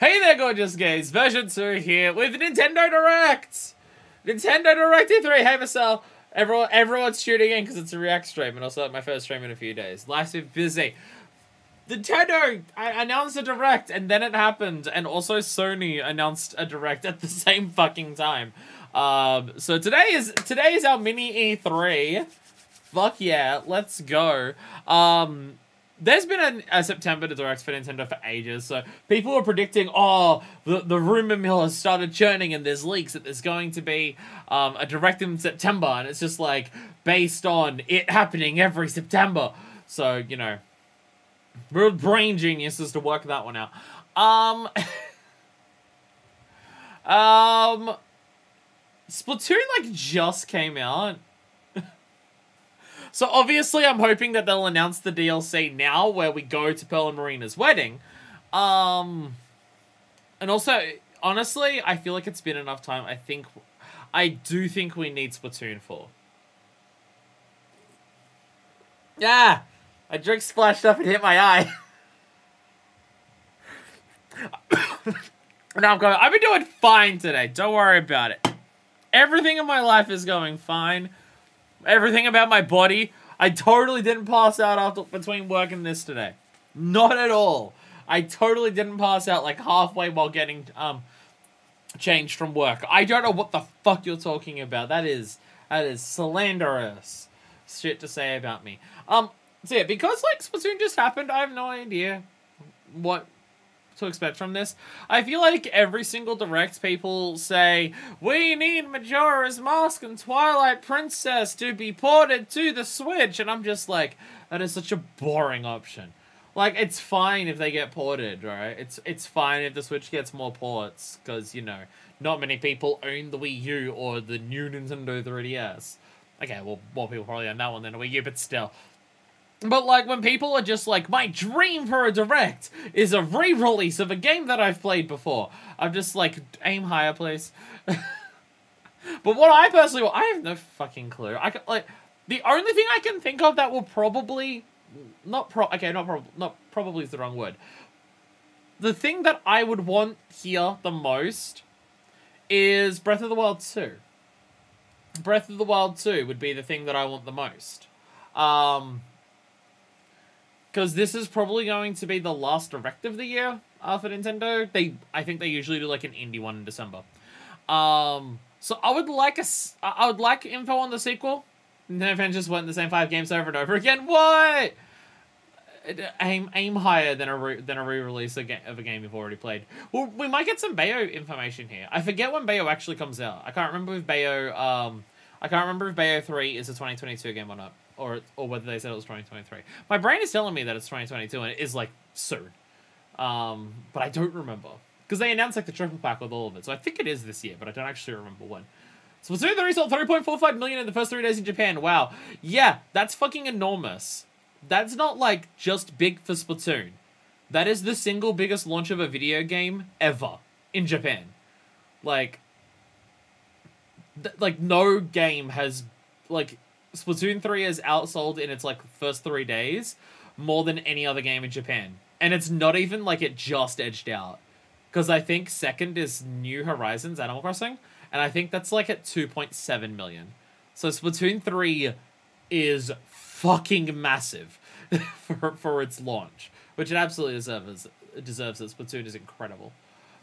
Hey there, gorgeous gays. Version 2 here with Nintendo Direct. Nintendo Direct E3. Hey, Marcel. Everyone, everyone's tuning in because it's a React stream and also my first stream in a few days. Life's been busy. Nintendo announced a Direct and then it happened. And also Sony announced a Direct at the same fucking time. Um, so today is today is our mini E3. Fuck yeah, let's go. Um, there's been a, a, September Direct for Nintendo for ages, so people were predicting, oh, the, the rumor mill has started churning and there's leaks that there's going to be um, a Direct in September, and it's just like based on it happening every September. So, you know, real brain geniuses to work that one out. Um, um, Splatoon, like, just came out. So obviously, I'm hoping that they'll announce the DLC now, where we go to Pearl and Marina's wedding. Um, and also, honestly, I feel like it's been enough time. I think, I do think we need Splatoon 4. Yeah, a drink splashed up and hit my eye. now I'm going. I've been doing fine today. Don't worry about it. Everything in my life is going fine everything about my body. I totally didn't pass out after between work and this today. Not at all. I totally didn't pass out like halfway while getting um changed from work. I don't know what the fuck you're talking about. That is that is slanderous shit to say about me. Um so yeah, because like Splatoon just happened, I have no idea what to expect from this. I feel like every single direct people say, we need Majora's Mask and Twilight Princess to be ported to the Switch. And I'm just like, that is such a boring option. Like, it's fine if they get ported, right? It's it's fine if the Switch gets more ports, because, you know, not many people own the Wii U or the new Nintendo 3DS. Okay, well, more people probably own that one than a Wii U, but still. But like when people are just like, my dream for a direct is a re-release of a game that I've played before. I'm just like, aim higher, please. but what I personally, want, I have no fucking clue. I can, like the only thing I can think of that will probably not pro okay, not probably not probably is the wrong word. The thing that I would want here the most is Breath of the Wild 2. Breath of the Wild 2 would be the thing that I want the most. Um, because this is probably going to be the last direct of the year uh, for Nintendo. They, I think they usually do like an indie one in December. Um, so I would like a, I would like info on the sequel. Nintendo fans just want the same five games over and over again. What? Aim, aim higher than a re, than a re-release of a game you've already played. Well, we might get some Bayo information here. I forget when Bayo actually comes out. I can't remember if Bayo, um, I can't remember if Bayo Three is a 2022 game or not or or whether they said it was 2023. My brain is telling me that it's 2022 and it is like soon. Um, but I don't remember because they announced like the triple pack with all of it. So I think it is this year, but I don't actually remember when. So Splatoon 3 sold 3.45 million in the first three days in Japan. Wow. Yeah, that's fucking enormous. That's not like just big for Splatoon. That is the single biggest launch of a video game ever in Japan. Like, like no game has like Splatoon 3 has outsold in its like first three days more than any other game in Japan. And it's not even like it just edged out. Because I think second is New Horizons Animal Crossing. And I think that's like at 2.7 million. So Splatoon 3 is fucking massive for, for its launch. Which it absolutely deserves. Deserves it. Splatoon is incredible.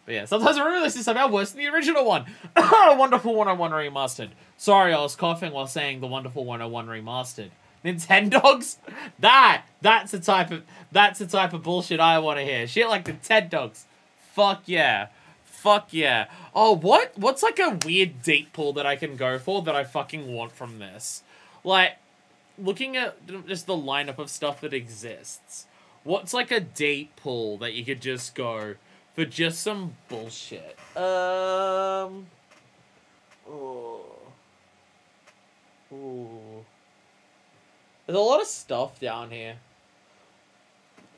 But yeah, sometimes a re-release is somehow worse than the original one. Wonderful 101 Remastered. Sorry, I was coughing while saying the Wonderful 101 Remastered. Nintendogs? That, that's the type of, that's the type of bullshit I want to hear. Shit like Nintendogs. Fuck yeah. Fuck yeah. Oh, what? What's like a weird deep pull that I can go for that I fucking want from this? Like, looking at just the lineup of stuff that exists, what's like a deep pull that you could just go, for just some bullshit. Um. Oh. Ooh. There's a lot of stuff down here.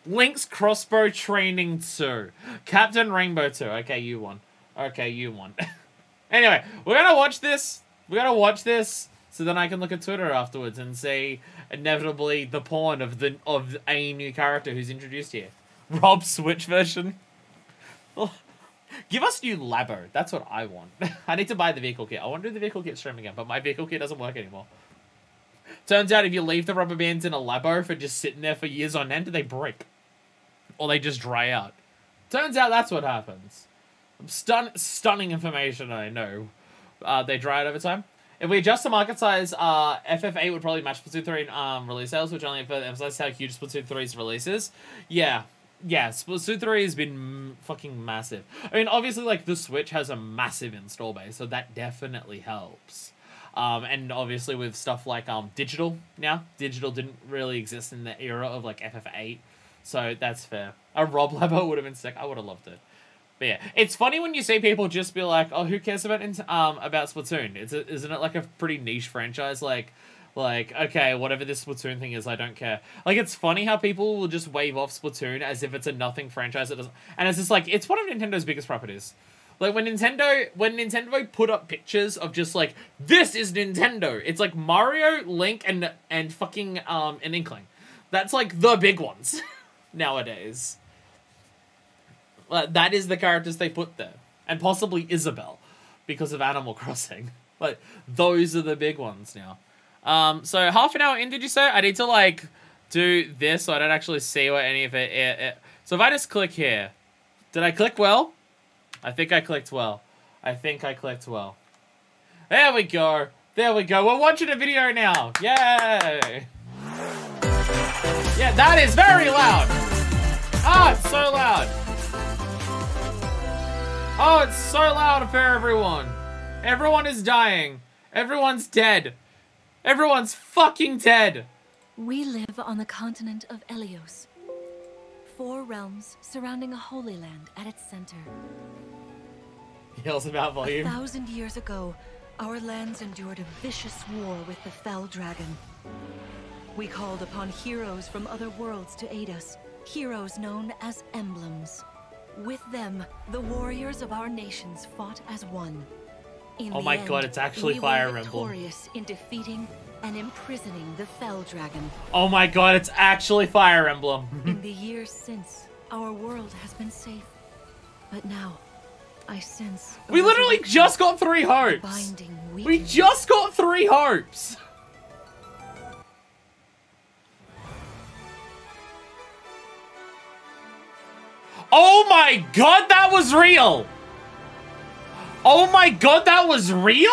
Link's crossbow training 2. Captain Rainbow 2. Okay, you won. Okay, you won. anyway, we're gonna watch this. We're gonna watch this so then I can look at Twitter afterwards and see inevitably the porn of the of a new character who's introduced here. Rob Switch version. Give us new Labo. That's what I want. I need to buy the vehicle kit. I want to do the vehicle kit stream again, but my vehicle kit doesn't work anymore. Turns out if you leave the rubber bands in a Labo for just sitting there for years on end, they break. Or they just dry out. Turns out that's what happens. Stun stunning information I know. Uh, they dry out over time. If we adjust the market size, uh, FF8 would probably match Splatoon 3 um, release sales, which only emphasizes how huge Splatoon 3's release is. Yeah, yeah, Splatoon 3 has been fucking massive. I mean, obviously, like, the Switch has a massive install base, so that definitely helps. Um, and obviously with stuff like um, digital now, digital didn't really exist in the era of like FF8, so that's fair. A Rob Labo would have been sick. I would have loved it. But yeah, it's funny when you see people just be like, "Oh, who cares about um about Splatoon? It's a, isn't it like a pretty niche franchise? Like, like okay, whatever this Splatoon thing is, I don't care. Like, it's funny how people will just wave off Splatoon as if it's a nothing franchise. It doesn't, and it's just like it's one of Nintendo's biggest properties. Like when Nintendo when Nintendo put up pictures of just like this is Nintendo. It's like Mario, Link, and and fucking um an Inkling. That's like the big ones nowadays. Uh, that is the characters they put there, and possibly Isabelle, because of Animal Crossing. Like those are the big ones now. Um, so half an hour in, did you say? I need to like do this so I don't actually see what any of it. So if I just click here, did I click well? I think I clicked well. I think I clicked well. There we go. There we go. We're watching a video now. Yay! Yeah, that is very loud. Ah, it's so loud. Oh, it's so loud for everyone. Everyone is dying. Everyone's dead. Everyone's fucking dead. We live on the continent of Elyos. Four realms surrounding a holy land at its center. Yells about volume. A thousand years ago, our lands endured a vicious war with the Fell Dragon. We called upon heroes from other worlds to aid us, heroes known as emblems. With them, the warriors of our nations fought as one. In oh my end, god, it's actually we Fire were Emblem. victorious in defeating and imprisoning the Fell Dragon. Oh my god, it's actually Fire Emblem. in the years since, our world has been safe. But now, I sense. we literally just got three hopes. We just got three hopes. Oh my god, that was real! Oh my god, that was real?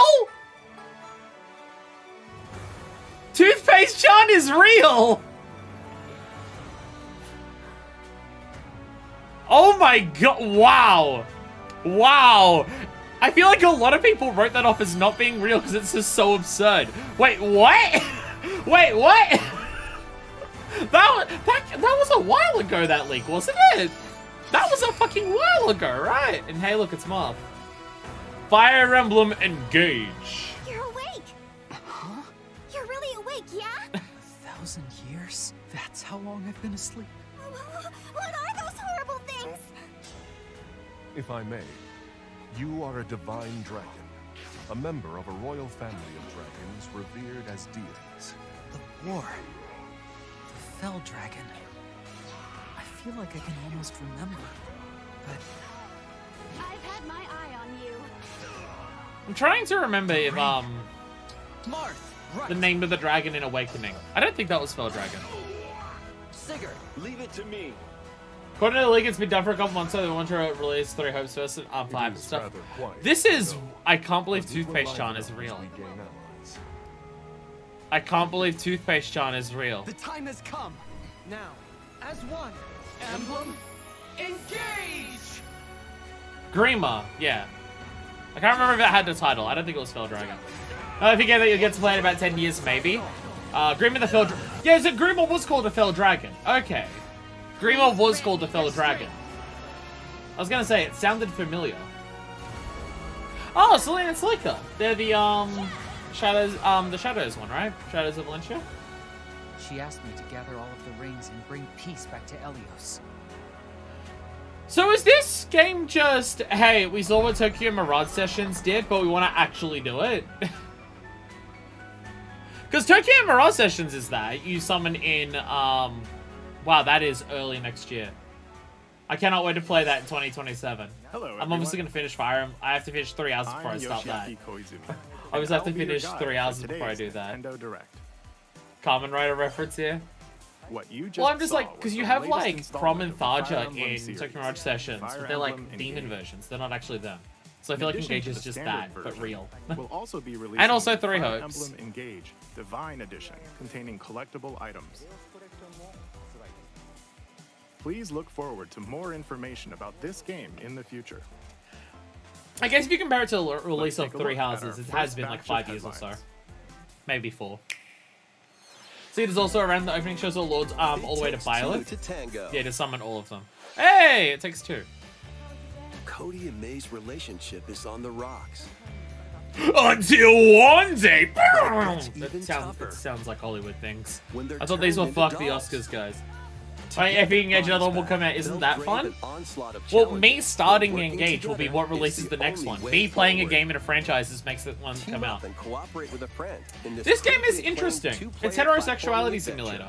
Toothpaste John is real! Oh my god, wow! Wow! I feel like a lot of people wrote that off as not being real because it's just so absurd. Wait, what? Wait, what? That that, that was a while ago, that leak, wasn't it? That was a fucking while ago, right? And hey, look, it's Marth. Fire Emblem Engage. You're awake! Huh? You're really awake, yeah? A thousand years? That's how long I've been asleep. what are those horrible things? If I may, you are a divine dragon, a member of a royal family of dragons revered as deities. The war. The Fell Dragon. I feel like I can almost remember. But I've had my eye on you. I'm trying to remember if, um, Marth, right. the name of the dragon in Awakening. I don't think that was Fell Dragon. Sigurd, Leave it to me. According to the league, it's been done for a couple months, so they want to release three hopes first and um, five and stuff. quiet, This is, I can't believe but we will Toothpaste Chan lighten is real. we gain allies. I can't believe Toothpaste Chan is real. the time has come. Now, as one, emblem, engage! Grima, yeah. I can't remember if it had the title. I don't think it was Fell Dragon. I forget that you'll get to play in about 10 years, maybe. Uh, Grima the Fell Dragon. Yeah, so Grima was called a Fell Dragon. Okay. Grima was called a Fell Dragon. I was gonna say, it sounded familiar. Oh, Selena and Slicker. They're the, um, Shadows, um, the Shadows one, right? Shadows of Valentia? She asked me to gather all of the rings and bring peace back to Elyos. So is this game just, hey, we saw what Tokyo Mirage Sessions did, but we want to actually do it? Because Tokyo Mirage Sessions is that. You summon in, um, wow, that is early next year. I cannot wait to play that in 2027. Hello, I'm obviously gonna finish Fire Emblem. I have to finish three hours before I I'm start that. Koizumi. I always have to finish three hours before I do that. Nintendo Direct. Kamen Rider reference here. What you just Well, I'm just like, because you have like Chrom and Tharja in Tokyo Mirage Sessions, Fire but they're like Emblem demon versions. They're not actually them. So I feel like Engage is just standard bad, but version, real. We'll also be releasing And also Three Fire Hopes. Emblem Engage Divine Edition, containing collectible items. Please look forward to more information about this game in the future. I guess if you compare it to the release of Three Houses, it has been like five years or so. Maybe four. See, there's also around the opening shows of Lords um, all the way to Byleth. to tango. Yeah, to summon all of them. Hey, it takes two. Cody and May's relationship is on the rocks. Until one day. That sounds, it sounds like Hollywood things. When I thought these were fuck the. Oscars, guys. Right, if Engage another one will come out, isn't that fun? an onslaught of Well, me starting working Engage will be what releases the next one. Me playing a game in a franchise just makes it one Team come out. and cooperate with a friend in this, This game is interesting. It's platforming heterosexuality adventure. simulator.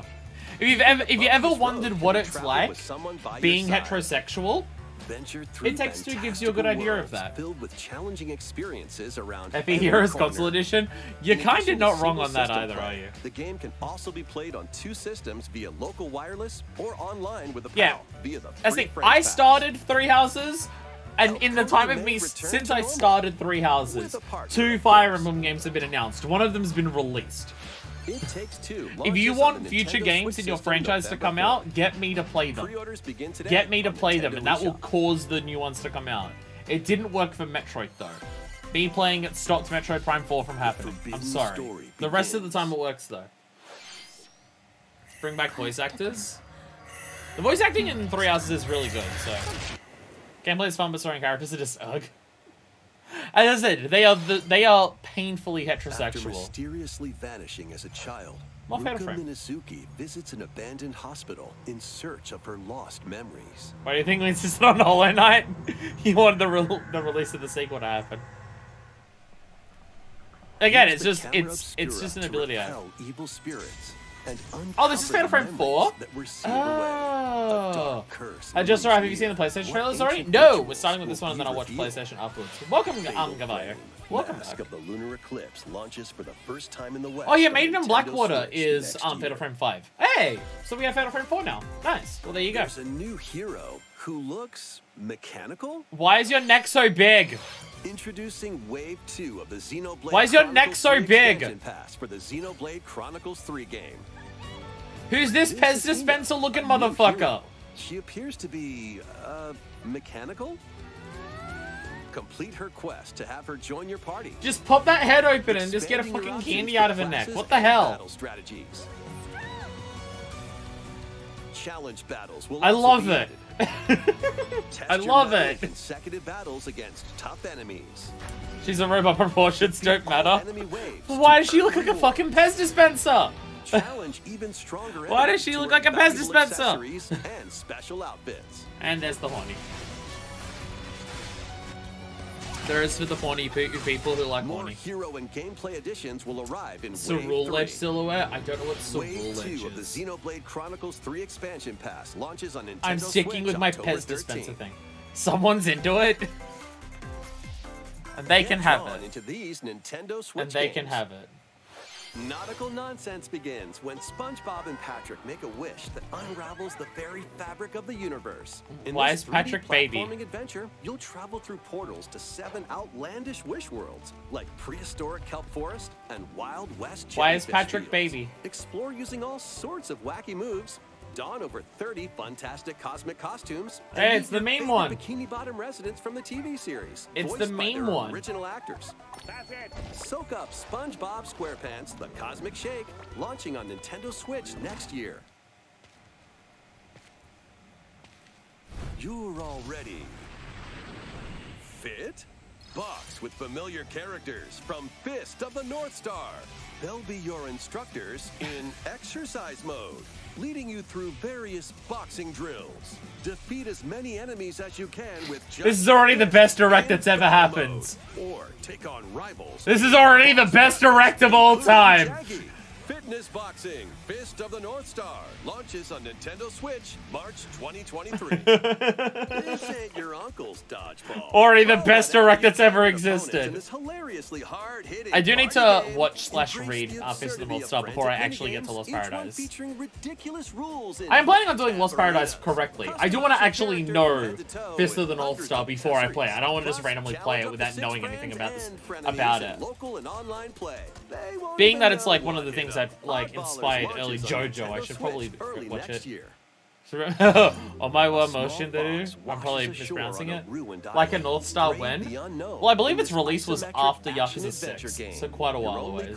If you've ever, if you ever wondered what it's like with someone being side. heterosexual, Venture through It Takes Two gives you a good idea of that. Filled with challenging experiences around every Heroes corner. Console Edition, you're kind of not wrong on that either, system are you? The game can also be played on two systems via local wireless or online with a Yeah. pal via the That's the I pass. started Three Houses, and in the time of me, since I started Three Houses, with a partner, two Fire. Emblem games have been announced. One of them's been released. It Takes Two If you want future games in your franchise to come 4th. out, get me to play them. Pre-orders begin today Get me to play them, and that will cause the new ones to come out. It didn't work for Metroid though. Me playing it stopped Metroid Prime 4 from happening. I'm sorry. The rest of the time it works though. Bring back voice actors. The voice acting in Three Houses is really good, so. Gameplay is fun, but story and characters are just ugh. As I said, they are the, they are painfully heterosexual. After mysteriously vanishing as a child, Ruka. Minazuki visits an abandoned hospital in search of her lost memories. Why do you think we insisted on Hollow Knight? he wanted the, re the release of the sequel to happen. Again, Use it's just it's it's just an ability I have. evil spirits Oh, this is Fatal Frame 4? memories that were sealed away. A Oh. curse I just arrived. Have you seen the. PlayStation trailers already? No, we're starting with this one and then I'll watch? PlayStation afterwards. Welcome, um, Gavayo. Frame, Welcome back. of the Lunar Eclipse launches for the first time in the West. Oh yeah, Maiden in Blackwater is um Fatal. Frame 5. Hey! So we have Fatal Frame 4 now. Nice. Well, there you go. There's a new hero who looks mechanical. Why is your neck so big? Introducing Wave 2 of the Xenoblade Why is your neck so big? Pass for the Xenoblade Chronicles 3 game. Who's this Pez dispenser looking motherfucker? She appears to be, uh, mechanical? Complete her quest to have her join your party. Just pop that head open and just get a fucking candy out of her neck. What the hell? Strategies. Challenge battles will I love it. I love it. Consecutive battles against tough enemies. She's a robot. Proportions don't matter. enemy waves Well, Why does she look like a fucking. Pez dispenser? Challenge even stronger Why does she look like a Pez dispenser? and special outfits. And there's the horny. There is for the horny pe- people who like More horny. hero and gameplay additions will arrive in Cerule Edge silhouette? I don't know what Cerule Edge 2 of the is. Xenoblade Chronicles 3 expansion pass launches on Nintendo I'm sticking Switch with my October Pez dispenser thing. Someone's into it. And they Get can have it. into these Nintendo Switch And they can have it. Nautical nonsense begins when SpongeBob and Patrick make a wish that unravels the very fabric of the universe. In Why this is Patrick 3D baby? adventure, you'll travel through portals to seven outlandish wish worlds, like prehistoric kelp forest and Wild West. Why is Patrick fields. baby? Explore using all sorts of wacky moves. Don over 30 fantastic cosmic costumes. Hey, it's the main favorite one. Bikini Bottom residents from the TV series. It's voiced the main one. Original actors. That's it. Soak up SpongeBob SquarePants: The Cosmic Shake, launching on Nintendo Switch next year. You're all ready. Fit? Box with familiar characters from Fist of the North Star. They'll be your instructors in exercise mode, leading you through various boxing drills. Defeat as many enemies as you can with just This is already the best direct that's ever happened. mode, Or take on rivals. This is already the best direct of all time. Jagi. Fitness Boxing Fist of the North Star launches on Nintendo Switch March 2023. this ain't your uncle's dodgeball. Already the best direct that's ever existed. I do need to watch slash read uh, Fist of the North Star before I actually get to Lost Paradise. featuring ridiculous rules and I am planning on doing Lost Paradise correctly. I do want to actually know from head to toe Fist of the North Star before I play. I don't want to just randomly play it without knowing anything about this about it. Local and online play. Being that it's like one of the things 'em. that like inspired early JoJo, I should probably watch it. On my Small motion, dude. I'm probably mispronouncing it. Like a. North Star when? Well, I believe its release was after Yakuza 6, game. so quite a while away.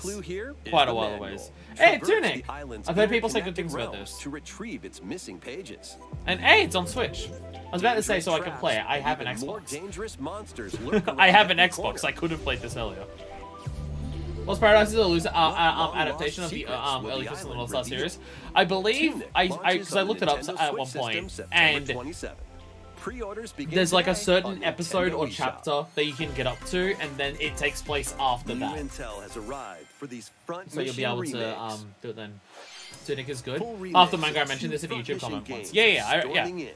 Quite a while away. Hey, Tunic! I've heard people say good things about this. To retrieve its missing pages. And hey, it's on Switch. I was about to say so I can play it. I have an Xbox. dangerous monsters lurk I have an Xbox. I could have played this earlier. Lost Paradise is a loose uh, uh, um, adaptation of the uh, um, will early the Fist of the North Star series. I believe I I because I on looked it up at one point, and 27. Pre-orders there's like a certain episode or chapter that you can get up to, and then it takes place after that. intel has arrived for these front So you'll be able to um, do it then. Tunic is good. After manga, I mentioned this in a YouTube comment once. Yeah, yeah, I, yeah.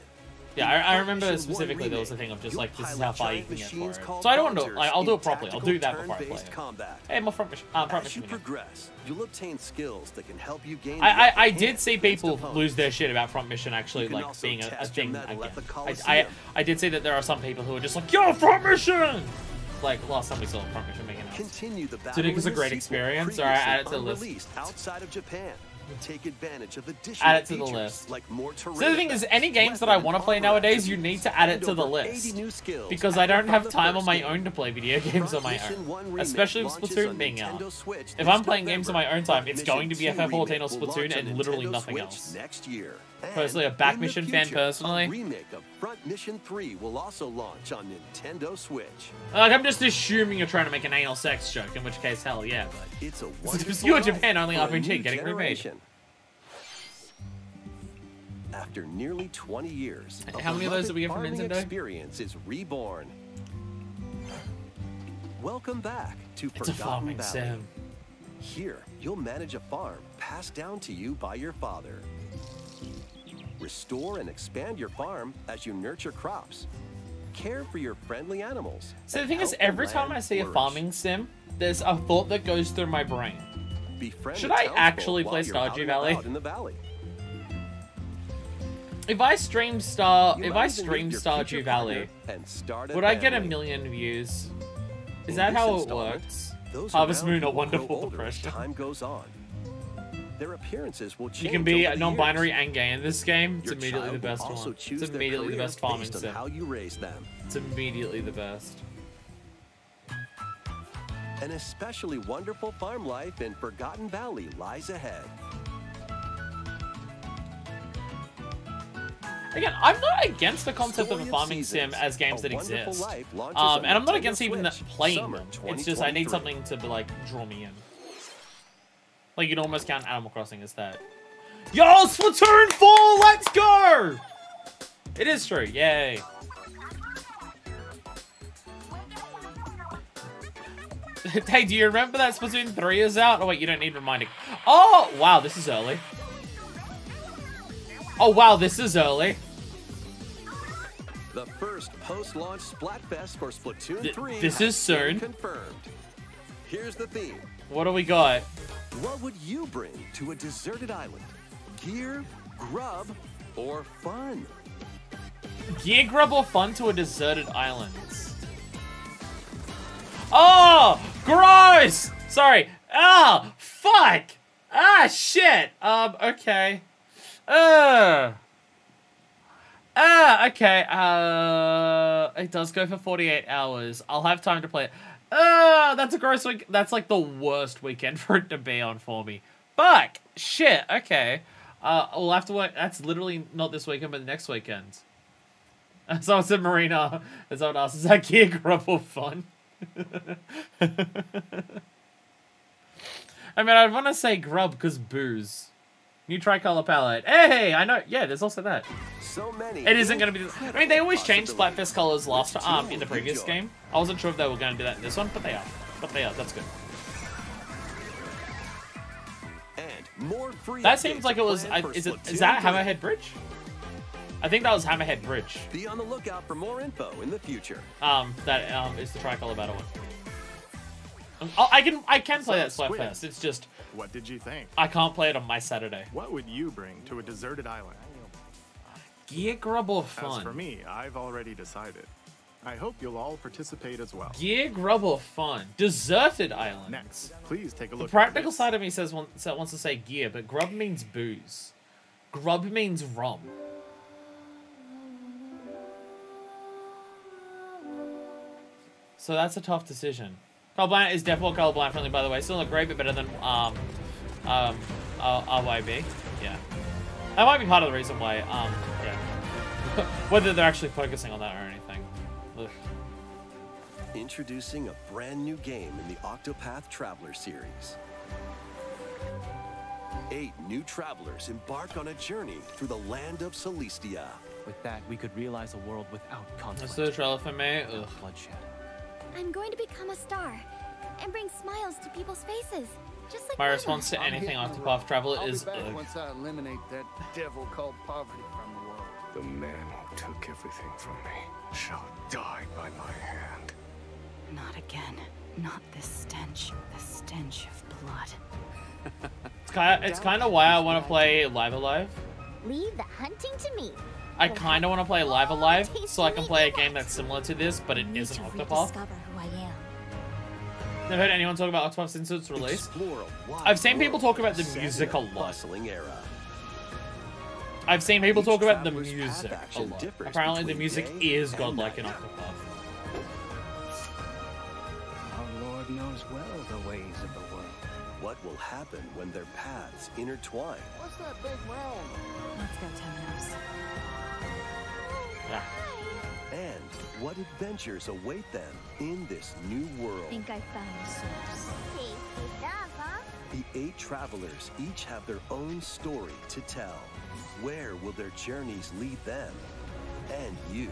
Yeah, I, I remember specifically there was a thing of just like this is how far you can get for it. So I don't want to. Like, I'll do it properly. I'll do that before I play it. combat. Hey, more front mission. Uh, front As you progress, you'll obtain skills that can help you gain. I, I, I did see people lose their shit about front mission actually like being a, a thing again. I, I I did see that there are some people who are just like, yo, front mission! Like last time we saw front mission making Continue the battle Tunic is in a great experience. All right, add it to the list. outside of Japan. Take advantage of additional Add it to the list. Like more So the thing is, any games that I want to play nowadays, you need to add it to the list. Because I don't have time on my own to play video games on my own. Especially with Splatoon being out. If I'm playing games on my own time, it's going to be 2 FF14 or remake will launch Splatoon and literally nothing Switch else. Next year. Personally, a back mission fan personally. Remake of Front Mission 3 will also launch on Nintendo Switch. Like, I'm just assuming you're trying to make an anal sex joke, in which case, hell yeah, but. It's a wonderful you in life Japan, only RPG getting remade. After nearly 20 years, How many of those did we get from Nintendo? experience is reborn. Welcome back to It's a Forgotten farming Valley. sim. Here, you'll manage a farm passed down to you by your father. Restore and expand your farm as you nurture crops. Care for your friendly animals. So the thing is, every time I see a farming sim, there's a thought that goes through my brain. Befriend Should I actually play Stardew Valley? In the valley. If I stream Star, You if I stream Stardew Valley, and start would I get a million views? Is In that how it works? Harvest Moon, a wonderful older depression. Time goes on. Their appearances will change. You can be non-binary and gay in this game. It's Your immediately the best also one. choose It's immediately the best farming sim. how you raise them. It's immediately the best. An especially wonderful farm life in Forgotten Valley lies ahead. Again, I'm not against the concept of a of farming sim as games that exist. Um, and I'm not against even that playing them. It's just I need something to like draw me in. Like you'd almost count Animal Crossing as that. Yo, Splatoon 4, let's go! It is true, yay. hey, do you remember that Splatoon 3 is out? Oh wait, you don't need reminding. Oh, wow, this is early. Oh wow, this is early. The first post-launch Splatfest for Splatoon Th- 3 this is soon. confirmed. Here's the theme. What do we got? What would you bring to a deserted island? Gear, grub, or fun? Gear grub or fun to a deserted island. Oh, gross! Sorry. Ah, fuck. Ah, shit. Um, okay. Uh. Ah, okay. Uh, it does go for 48 hours. I'll have time to play it. Uh, that's a gross week. That's like the worst weekend for it to be on for me. Fuck. Shit. Okay. Uh, we'll have to work. That's literally not this weekend, but next weekend. Someone said Marina. And someone else is that gear grub or fun? I mean, I'd want to say grub because booze. New tricolor palette. Hey, I know. Yeah, there's also that. So many. It isn't going to be. I mean, they always change possibilities. Splatfest colors last um in the previous game. I wasn't sure if they were going to do that in this one, but they are. But they are. That's good. And more free That seems like it was. I, is it? Is that 3. Hammerhead Bridge? I think that was Hammerhead Bridge. Be on the lookout for more info in the future. Um, that um is the tricolor battle one. Um, oh, I can I can play that Splatfest. It's just What did you think? I can't play it on my Saturday. What would you bring to a deserted island? Gear grub or As fun? for me, I've already decided. I hope you'll all participate as well. Gear grub or fun? Deserted island. Next, please take a look. The practical at side of me says one, so- wants to say gear, but grub means booze. Grub means rum. So that's a tough decision. Colorblind is definitely colorblind friendly, by the way. Still look great, but better than um, um, uh, RYB. Yeah, that might be part of the reason why. Um, yeah, whether they're actually focusing on that or anything. Ugh. Introducing a brand new game in the Octopath Traveler series. Eight new travelers embark on a journey through the land of Solistia. With that, we could realize a world without conflict. That's the trailer for me. Ugh. Bloodshed. I'm going to become a star and bring smiles to people's faces, just like My Nana. response to anything hitting the Octopath road. Traveler I'll is be back ugh. once I eliminate that devil called poverty from the world. The man who took everything from me shall die by my hand. Not again. Not this stench. The stench of blood. It's kind of, it's kind of why I want to play Live Alive. Leave the hunting to me. I kind of want to play Live Alive so I can play a game that's similar to this, but it I need isn't to Octopath. Never heard anyone talk about Octopath since its release. Explore a wide I've seen people talk about the set in music a lot. Era. I've seen people talk about the music a lot. Apparently, the music is godlike in night. Octopath. Our Lord knows well the ways of the world. What will happen when their paths intertwine? What's that big round? Let's go, Temenos. Yeah. And what adventures await them in this new world? I Think I found the source. Tasty huh? The eight travelers each have their own story to tell. Where will their journeys lead them and you?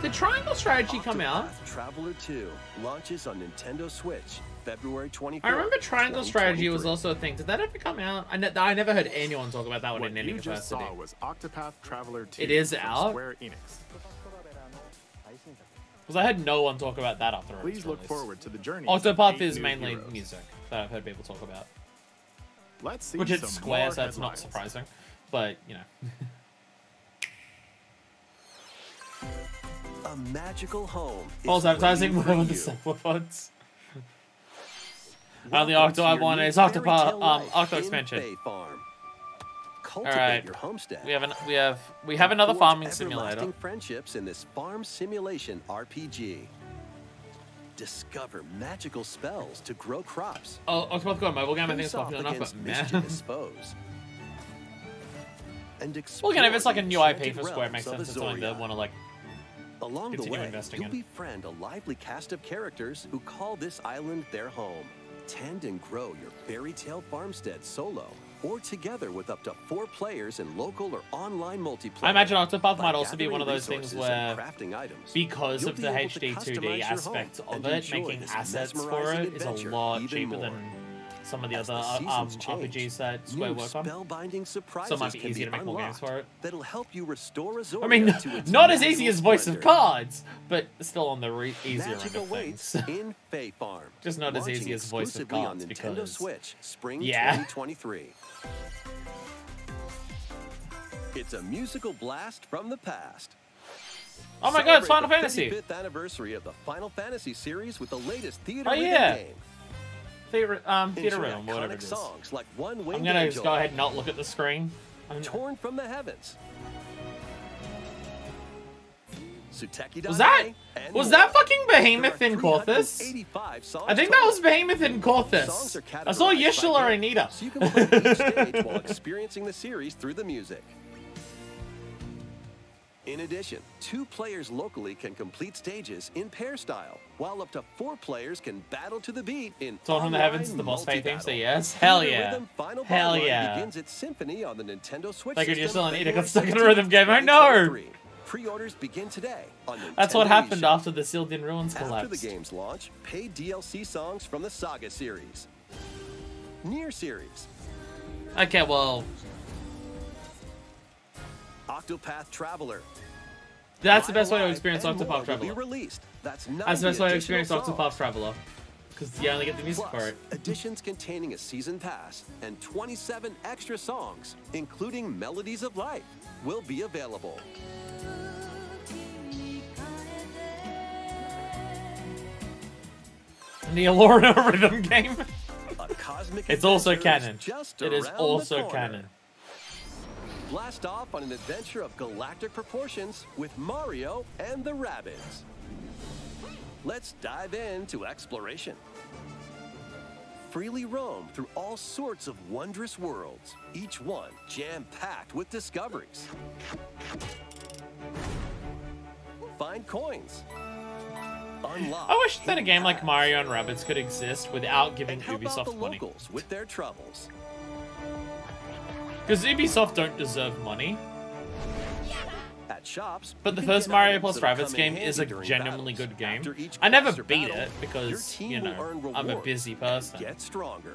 Did Triangle Strategy come out? Traveler 2 launches on Nintendo Switch February 24th. I remember Triangle Strategy was also a thing. Did that ever come out? I, ne- I never heard anyone talk about that one What in any you just saw was Octopath Traveler 2 It is out? Square Enix. Because I heard no one talk about that after Please look forward to the journey. Octopath is mainly heroes. music that I've heard people talk about. Let's see Which it's Square, so that's not surprising. But, you know. A magical home. is False advertising for with the Uh, the Octo I want is Octopath, um, Octo expansion. Your homestead. We have an, we have we have another farming simulator. friendships in this farm simulation RPG. Discover magical spells to grow crops. Oh, Octopath Go mobile game I think off popular enough, but man. And Well, again, if it's like a new IP for Square, it makes sense. It's something they want to like. Along the way, investing you'll in. befriend a lively cast of characters who call this island their home. Tend and grow your fairy tale farmstead solo or together with up to four players in local or online multiplayer. I imagine Octopath might also be one of those things where, crafting items, because of the HD 2D aspect of it, making assets for it is a lot cheaper than some of the As other the uh, um, change, RPGs that Square new work on. spellbinding surprises So it might be easier to make more games for it. That'll help you restore Azoria I mean, not as easy as Voice of. Cards, but still on the re- easier end Magic of awaits things. in Fae Farm. Just not as easy as Voice of Cards on Nintendo because- Switch, spring Yeah. 2023. It's a musical blast from the past. Oh my god, it's Final Fantasy! 35th anniversary of the Final Fantasy series with the latest theater Oh, yeah. game. Theater, um, theater realm, whatever it is. songs like One I'm gonna Angel, just go ahead and not look at the screen. I'm- Torn from the Heavens. Was that was that fucking Behemoth in Corthus? I think that was Behemoth in Songs Corthus. I saw Yeshua and Nita. So you can play each stage while experiencing the series through the music. In addition, two players locally can complete stages in pair style, while up to four players can battle to the beat in Torn from the Heavens is the boss fight theme, so yes. Hell yeah. Rhythm Final Hell yeah. begins its symphony on the Nintendo Switch Like you're just still an idiot, February got stuck in a rhythm game. I know. Pre-orders begin today on That's what happened after the Sealed in Ruins After the game's launch, paid DLC songs from the Saga series, Nier series, Okay, well, Octopath Traveler. that's the best way to experience Octopath Traveler. Released. That's, That's the best way to experience. Octopath Traveler. Because you only get the music Plus, it. additions containing a season pass and 27 extra songs, including Melodies of Life, will be available. The Alorna rhythm game. It's also canon. Just It is also canon. Blast off on an adventure of galactic proportions with Mario and the Rabbids. Let's dive into exploration. Freely roam through all sorts of wondrous worlds, each one jam-packed with discoveries. Find coins. Unlock I wish that a game like Mario and Rabbids could exist without giving and help out the Ubisoft money. with their troubles. Because Ubisoft don't deserve money. Shops, But the first Mario plus that'll Rabbids come in game is a genuinely good game. I never beat battle, it because, you know, I'm a busy person. Get stronger.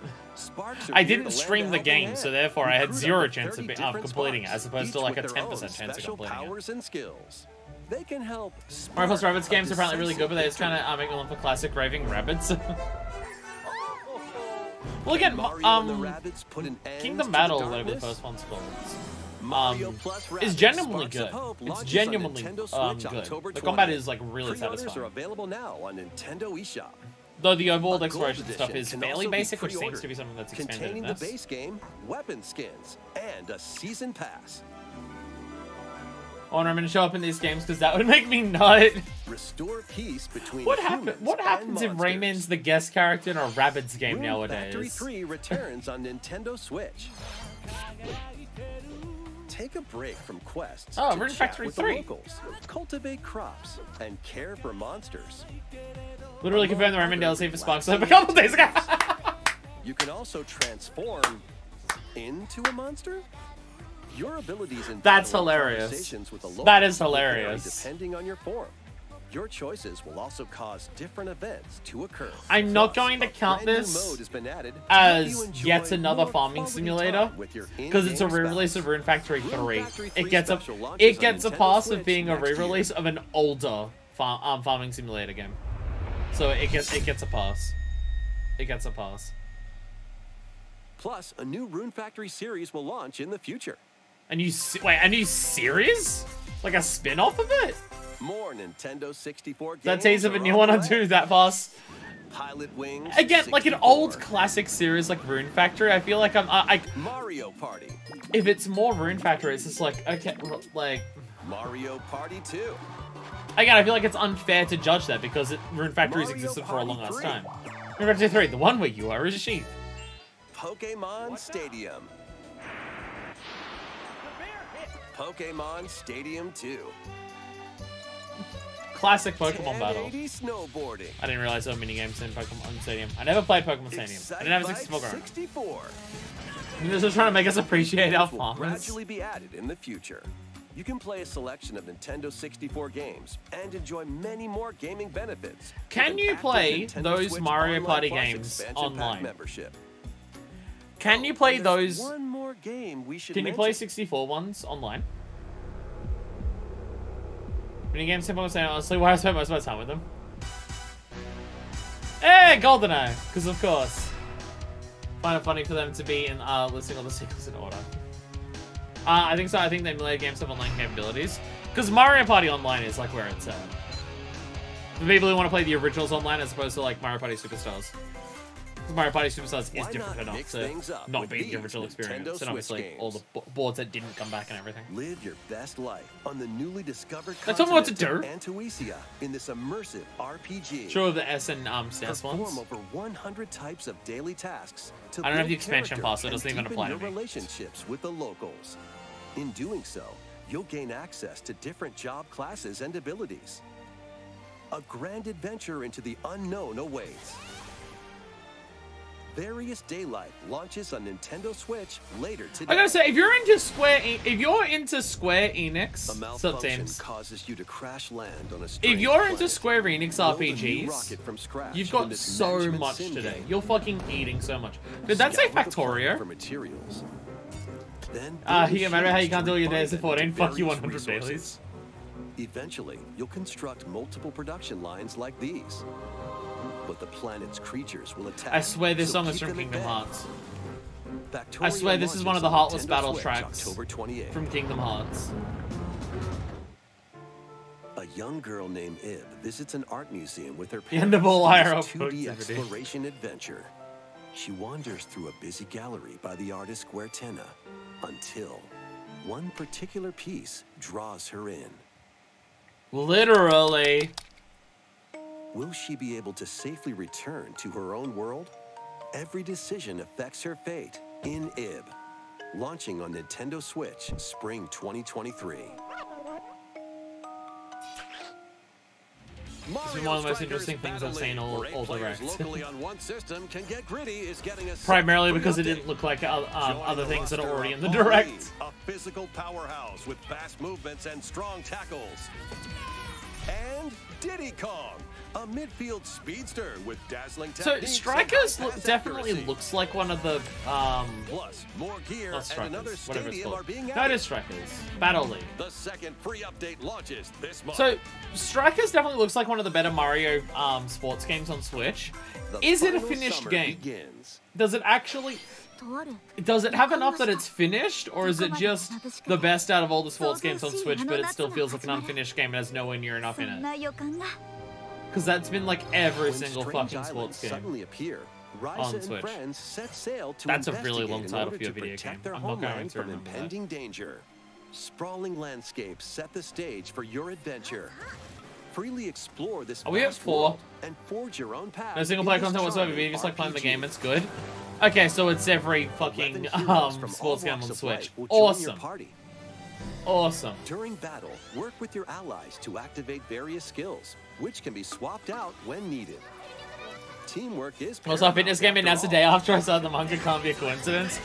I didn't stream the game, so therefore I had zero chance of of completing it, as opposed to like a 10% chance of completing it. powers and skills. They can help. Mario plus a games are apparently really good, but they just kind of uh, make love for classic raving rabbits. well, again, Mario um, Kingdom Battle, whatever the first one's called, um, is genuinely good. It's genuinely um, good. The combat is like really satisfying. are available now on Nintendo eShop. Though the overall exploration stuff is fairly basic, which seems to be something that's expanded containing in the base game, weapon skins, and a season pass. I want Rayman to show up in these games because that would make me nut. Restore peace between What happen? What happens if. Rayman's the guest character in a Rabbids game Rune nowadays? Factory 3 returns on Nintendo Switch. Take a break from quests Oh, to Rune chat Factory with 3. the locals, cultivate crops, and care for monsters. Literally confirmed the Rayman DLC for Sparks a couple days ago. You can also transform into a monster. Your abilities in That's hilarious. conversations with the That is hilarious. Depending on your form. Your choices will also cause different events to occur. I'm not going to count this mode has been added to help you as yet another farming simulator time with your because it's a re-release of Rune Factory Rune 3. It gets a it gets a pass of being a re-release of an older far, um, farming simulator game. So it gets it gets a pass. It gets a pass. Plus, a new Rune Factory series will launch in the future. A new se- wait, a new series? Like a spin-off of it? More Nintendo 64 games. That taste of a new one the on way. two that pass. Pilot Wings. Again, like an old classic series like Rune Factory, I feel like I'm I, I Mario Party. if it's more Rune Factory, it's just like okay, like Mario Party 2. again, I feel like it's unfair to judge that because it, Rune Factory's Mario existed for a long ass time. Rune Factory 3, the one where you are a sheep. Pokemon Stadium. Pokemon Stadium 2. Classic Pokemon battle. snowboarding. I didn't realize there were mini games in Pokemon Stadium. I never played Pokemon Stadium. I didn't have a 64 Excite card. Bike 64. They're just trying to make us appreciate our will farmers. gradually be added in the future. You can play a selection of Nintendo 64 games and enjoy many more gaming benefits. Can you play Nintendo those Switch Mario Party games expansion online? Membership. Can you play those? One more game we should Can you play 64 ones online? Mini games, simple saying honestly, why I spent most of my time with them. Hey, GoldenEye! Because of course. Find it funny for them to be in uh, listing all the sequels in order. Uh, I think so. I think they emulated games have online capabilities. Because Mario Party Online is like where it's at. For people who want to play the originals online as opposed to like Mario Party Superstars. Mario Party Superstars is different enough to not be original Nintendo experience. And obviously all the boards that didn't come back and everything. Live your best life on the newly discovered Now tell me what to do. Antuisia in this immersive RPG. Sure, of the S and um, SNES ones. over 100 types of daily tasks to I don't have the expansion pass, so it doesn't even apply to me. relationships with the locals. In doing so, you'll gain access to different job classes and abilities. A grand adventure into the unknown awaits. Various Daylife launches on Nintendo Switch later today. I gotta say, if you're into Square, E- if you're into Square Enix, a malfunction causes you to crash land on a if you're into. Square Enix RPGs, you've got so much today. You're fucking eating so much. Did that say planet Factorio? For materials. Then Ah, build you remember how you can't do all your days of 14? Fuck you, various 100 dailies. Eventually, you'll construct multiple production lines like these. But the planet's creatures will attack. I swear this so song is from Kingdom. Hearts. I swear this is one of the Heartless Battle Switch tracks October 28th. from Kingdom Hearts. A young girl named Ib visits an art museum with her The end of all parents IRL in this 2D exploration adventure. She wanders through a busy gallery by the artist Guertena until one particular piece draws her in. Literally. Will she be able to safely return to her own world? Every decision affects her fate in Ib. Launching on Nintendo Switch spring 2023. This is one of the most interesting things I've seen all, all direct. locally on one system can get gritty is getting a Primarily because it didn't look like uh, um, other things that are already in the direct. A physical powerhouse with fast movements and strong tackles. And Diddy Kong, a midfield speedster with dazzling So Strikers definitely accuracy. looks like one of the um. Plus, more gear Not and another Strikers, whatever it's called. are being No, it is Strikers. Battle League. The second free update launches this month. So, Strikers definitely looks like one of the better Mario um, sports games on Switch. The Is it a finished game? Begins. Does it actually? Does it have enough that it's finished, or is it just the best out of all the sports games on Switch, but it still feels like an unfinished game and has nowhere near enough in it? Because that's been like every single fucking sports game. On Switch. set sail to That's a really long title for your video game. I'm not going to remember impending that. danger. Sprawling landscapes set the stage for your adventure. Freely explore this Are we at four? and forge your own path. No single player content whatsoever, if you just like playing the game, it's good. Okay, so it's every fucking um, sports game on of Switch. life will join your Awesome. party. Awesome. During battle, work with your allies to activate various skills, which can be swapped out when needed. Teamwork is Also, I fitness game paramount announced after the day after I saw the manga can't be a coincidence.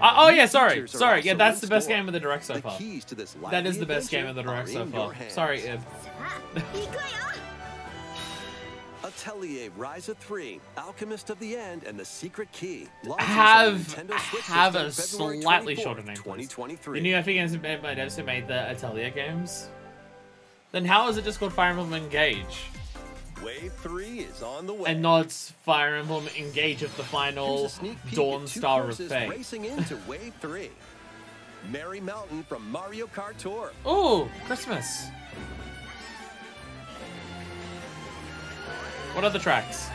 Uh, oh yeah, sorry, sorry. Yeah, that's the best game of the direct so far. keys to this That is the best game of the direct so far. your hands. Sorry, Ib. Atelier Ryza 3, Alchemist of the End, and the Secret Key. Have have a slightly shorter name. 2023. The new FE games made by Devs made the Atelier games. Then how is it just called Fire Emblem Engage? Wave three is on the way. And not Fire Emblem Engage of the final Dawn Star of Fate. Racing into Wave three. Merry Mountain from Mario Kart Tour. Oh, Christmas. What are the tracks?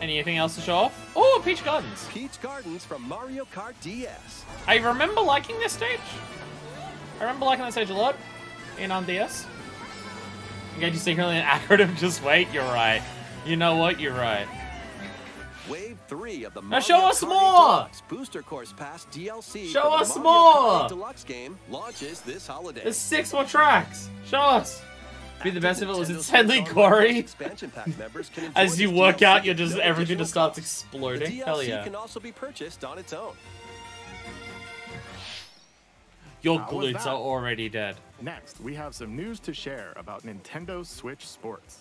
Anything else to show off? Oh, Peach Gardens. Peach Gardens from Mario Kart DS. I remember liking this stage. I remember liking that stage a lot in on DS. Engage is secretly an acronym. Just wait, you're right. You know what? You're right. Wave 3 of the Now Mario show us Kart 8 more! Deluxe Booster Course Pass DLC Show us more! Kart 8 Deluxe game launches this holiday. There's six more tracks. Show us. Be the best if it was Nintendo insanely Switch Expansion pack members can As you work DLC out, you're just no everything just starts exploding. The Hell yeah. can also be purchased on its own. Your How glutes are already dead. Next, we have some news to share about Nintendo Switch Sports.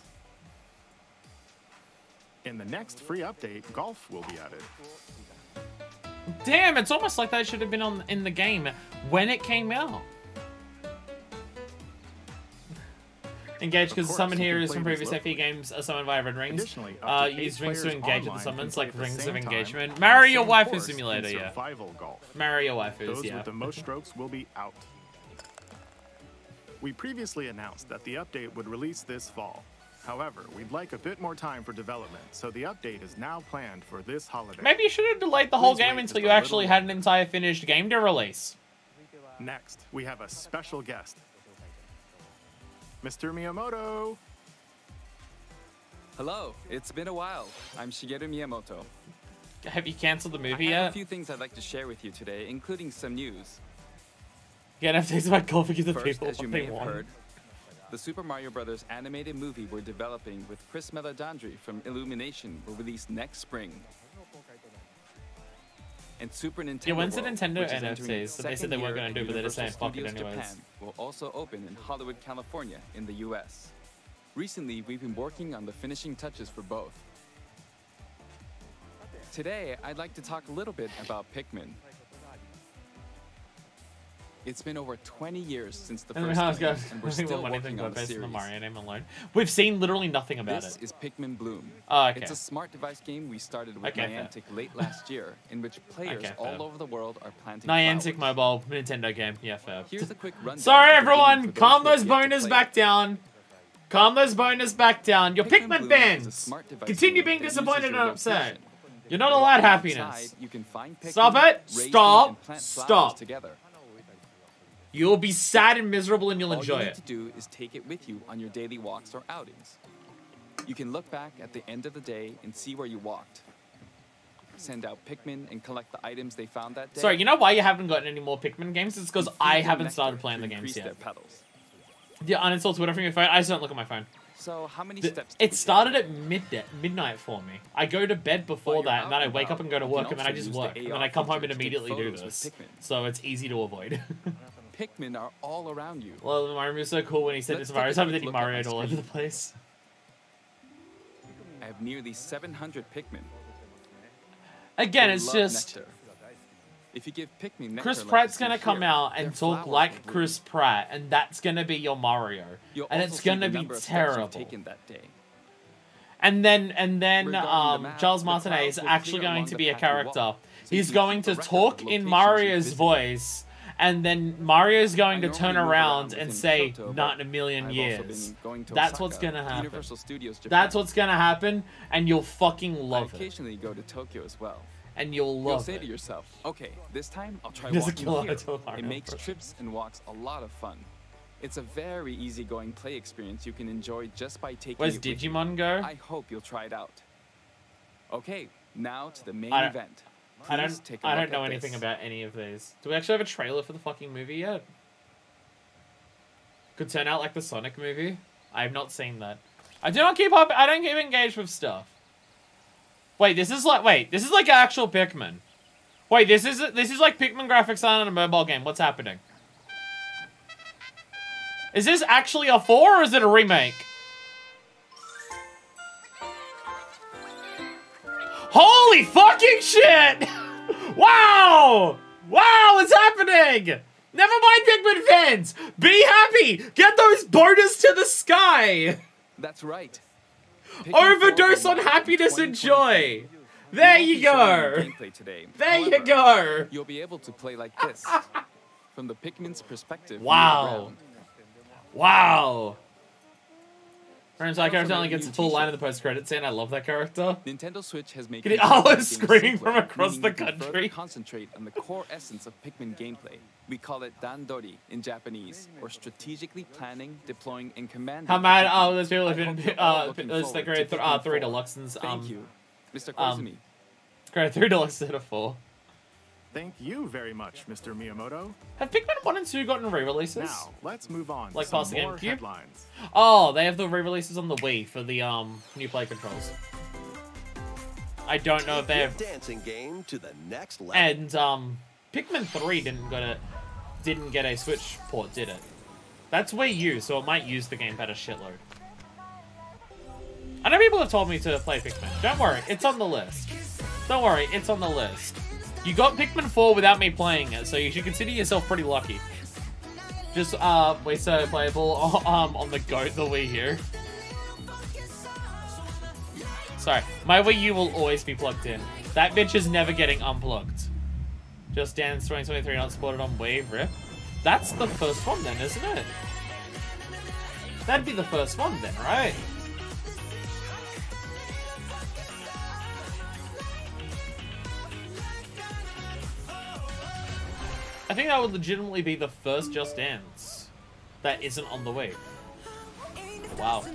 In the next free update, golf will be added. Damn, it's almost like that should have been on in the game when it came out. Engage because the summon here can from previous FE games are summoned via red rings. Uh, use rings to engage with the summons like play at the rings of engagement. Marry your waifu in simulator, yeah. Golf. Marry your waifus, Those yeah. with the most strokes will be out. We previously announced that the update would release this fall. However, we'd like a bit more time for development, so the update is now planned for this holiday. Maybe you should have delayed the whole Please game until you actually had an entire finished game to release. Next, we have a special guest. Mr. Miyamoto! Hello, it's been a while. I'm Shigeru Miyamoto. Have you canceled the I movie have yet? a few things I'd like to share with you today, including some news. Yeah, NFTs about golf because the First, people as you may have want. heard, the Super Mario Bros. animated movie we're developing with Chris Meledandri from Illumination will release next spring. And Super Nintendo Yeah, when's the Nintendo entering NFTs they said they weren't gonna at do, but they're just saying, "Fuck it anyways." Japan will also open in Hollywood, California, in the US. Recently, we've been working on the finishing touches for both. Today, I'd like to talk a little bit about Pikmin. It's been over 20 years since the first game, and we're still working on the on the series. Mario name alone. We've seen literally nothing about this it. is Pikmin Bloom. Ah, oh, okay. It's a smart device game we started with Okay, fair. Niantic late last year, in which players Okay, all over the world are planting Niantic flowers. mobile Nintendo game. Yeah, fair. Here's a quick rundown Sorry, of the game everyone. Calm those boners back down. Calm those boners back down. You're Pikmin Pikmin Bloom is a fans. Continue being disappointed and upset. You're not allowed happiness. You can find Stop it. Stop. and plant flowers Stop. You'll be sad and miserable and you'll All enjoy you need it. to do is take it with you on your daily walks or outings. You can look back at the end of the day and see where you walked. Send out Pikmin and collect the items they found that day. Sorry, you know why you haven't gotten any more Pikmin games? It's because I haven't started playing the games yet. Yeah, uninstall Twitter from your phone. I just don't look at my phone. So how many The- steps? it started at midday, midnight for me. I go to bed before that, and then I wake up and go to work, and then I just work, and then I come home and immediately do this. So it's easy to avoid. Pikmin are all around you. well, Mario was so cool when he said Let's it's take a Mario. Something quick that he look at my all over the place. I have nearly 700 Pikmin. Again, They it's just nectar. If you give Pikmin nectar Chris Pratt's gonna come here, out and talk like. Chris Pratt, and that's gonna be your Mario, You'll and it's gonna be number of steps terrible. taken that day. And then and then Regarding the um, map, Charles Martinet is actually going to be a character. walk, so you He's going to a record of talk in Mario's voice, and then Mario's going to turn around and say, Kyoto, "Not in a million I've years." going to That's what's gonna happen. Universal Studios Japan. That's what's gonna happen, and you'll fucking I love it, occasionally go to Tokyo as well. and you'll love. You'll say it. to yourself, okay, this time I'll try There's a walking here. It makes trips and walks a lot of fun. It's a very easygoing play experience you can enjoy just by taking Where's it with you. Digimon go? I hope you'll try it out. Okay, now to the main I I don't. take a I don't know anything this. about any of these. Do we actually have a trailer for the fucking movie yet? Could turn out like the Sonic movie. I have not seen that. I do not keep up. I don't keep engaged with stuff. Wait, this is like. Wait, this is like actual Pikmin. Wait, this is this is like Pikmin graphics on a mobile game. What's happening? Is this actually a four or is it a remake? Holy fucking shit! Wow! Wow, what's happening? Never mind, Pikmin fans! Be happy! Get those bonus to the sky! That's right. Overdose 4 on will launch in happiness and joy! There you go! There you go! You'll be able to play like this. From the Pikmin's perspective. Wow. Wow! Friends, that also character only gets a full line in the post-credit scene. I love that character. Nintendo Switch has made Get it- controlling the it's game screaming from across the you can further country. concentrate on the core essence of Pikmin gameplay. We call it dandori in Japanese, or strategically planning, deploying, and commanding. How mad? Pikmin. Oh, there's people I who've been you're uh, looking the forward to grade th- uh, three deluxes. Um, Thank you, Mr. um, Koizumi. grade three deluxe instead of four. Thank you very much, Mr. Miyamoto. Have Pikmin one and two gotten re-releases? Now, let's move on Like to some past the more GameCube? headlines. Oh, they have the re-releases on the Wii for the um new play controls. I don't know if they have. dancing game to the next level. And um, Pikmin three didn't get a didn't get a Switch port, did it? That's Wii U, so it might use the gamepad a shitload. I know people have told me to play Pikmin. Don't worry, it's on the list. Don't worry, it's on the list. You got Pikmin 4 without me playing it, so you should consider yourself pretty lucky. Just, uh, we so playable um, on the go, the Wii U. Sorry, my Wii U will always be plugged in. That bitch is never getting unplugged. Just Dance 2023 not supported on Wave rip. That's the first one then, isn't it? That'd be the first one then, right? I think that would legitimately be the first Just Dance that isn't on the Wii. Wow.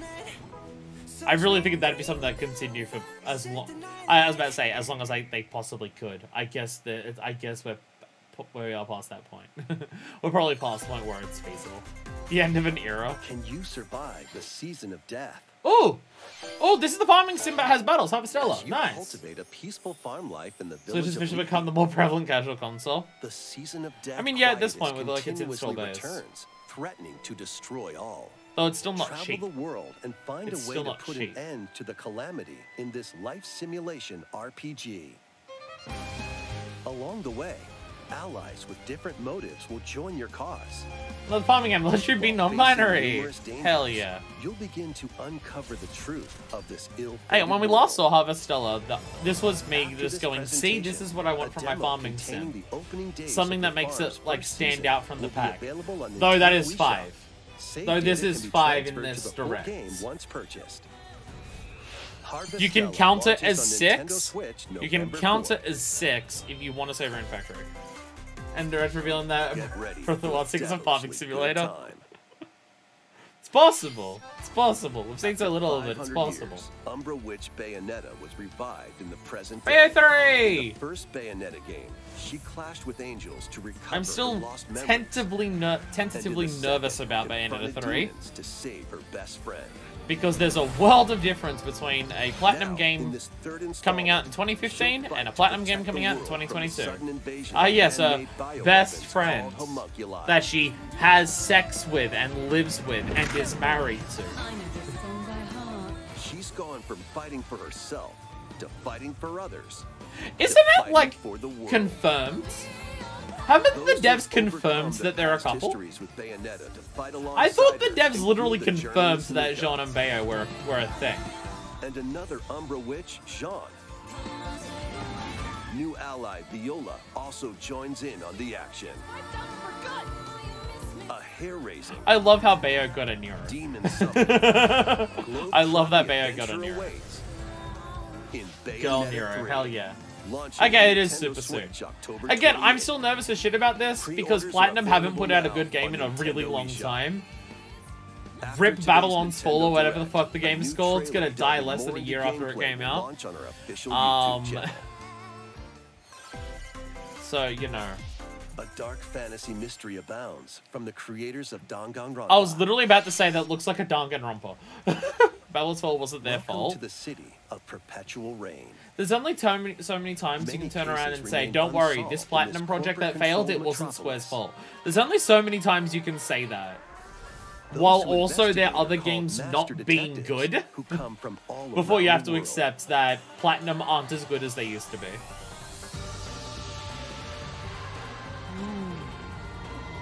I really think that'd be something that continue for as long. I was about to say as long as I, they possibly could. I guess that I guess we're we are past that point. We're probably past the point where it's feasible. The end of an era. Can you survive the season of death? Oh, oh, this is the farming sim that has battles. Harvestella. As you Nice. cultivate a peaceful farm life in the So village does of Fish Leafy, become the more prevalent casual console? the season of death. I mean, yeah, at this point with like its install base. returns, threatening to destroy all. Though it's still not Travel cheap. the world and find It's a way still to not put cheap. an end to the calamity in this life simulation RPG. Along the way, Allies with different motives will join your cause. Lord Pomingham, let your be no minery. Hell yeah. You'll begin to uncover the truth of this ill. Hey, when we lost Soul Harvestella, the, this was me just going, see, this is what I want from my farming sim. Something that makes it, like, stand out from the pack. Though that is 5. Though this is 5 in this direct. once purchased. You can count it as 6. you can count it as 6 if you want to save your factory. And Direct revealing that for the Wild Six of Farming Simulator. It's possible. It's possible. We've seen so little of it. It's possible. years, Umbra Witch Bayonetta was revived in the present day. 3! The first Bayonetta game, she clashed with angels to recover I'm still lost tentatively ner- tentatively nervous about Bayonetta 3 to save her best friend. Because there's a world of difference between a platinum Now, game in this third coming out in 2015 and a platinum game coming out in world from the 2022. sudden invasion Ah, of yes, a best friend that she has sex with and lives with and is married to. She's gone from fighting for herself to fighting for others. Isn't it fighting like for the world. confirmed? Haven't the devs confirmed that they're a couple? histories with Bayonetta to fight I thought the devs literally the confirmed that Jean and Bayo were, were a thing. And another Umbra witch, Jean. New ally Viola also joins in on the action. A hair-raising I love how Bayo got a summon. I love that Bayo got a Nero. Girl Nero, hell yeah. Okay, it is super soon. Again, I'm still nervous as shit about this because Platinum haven't put out a good game in a really long time. Rip Babylon's Fall or whatever the fuck the game's new called. It's gonna die less than a year after it came out. launch on our official Um, so you know, A dark fantasy mystery abounds from the creators of Danganronpa. I was literally about to say that looks like a Danganronpa. Babylon's Fall wasn't their Welcome fault. to the city of perpetual rain. There's only so many, so many times you can turn around and say, "Don't worry, this platinum this project that failed, it wasn't. Square's fault." There's only so many times you can say that. Those While also there are other games not being good, who come from all before you have to world. accept that platinum aren't as good as they used to be.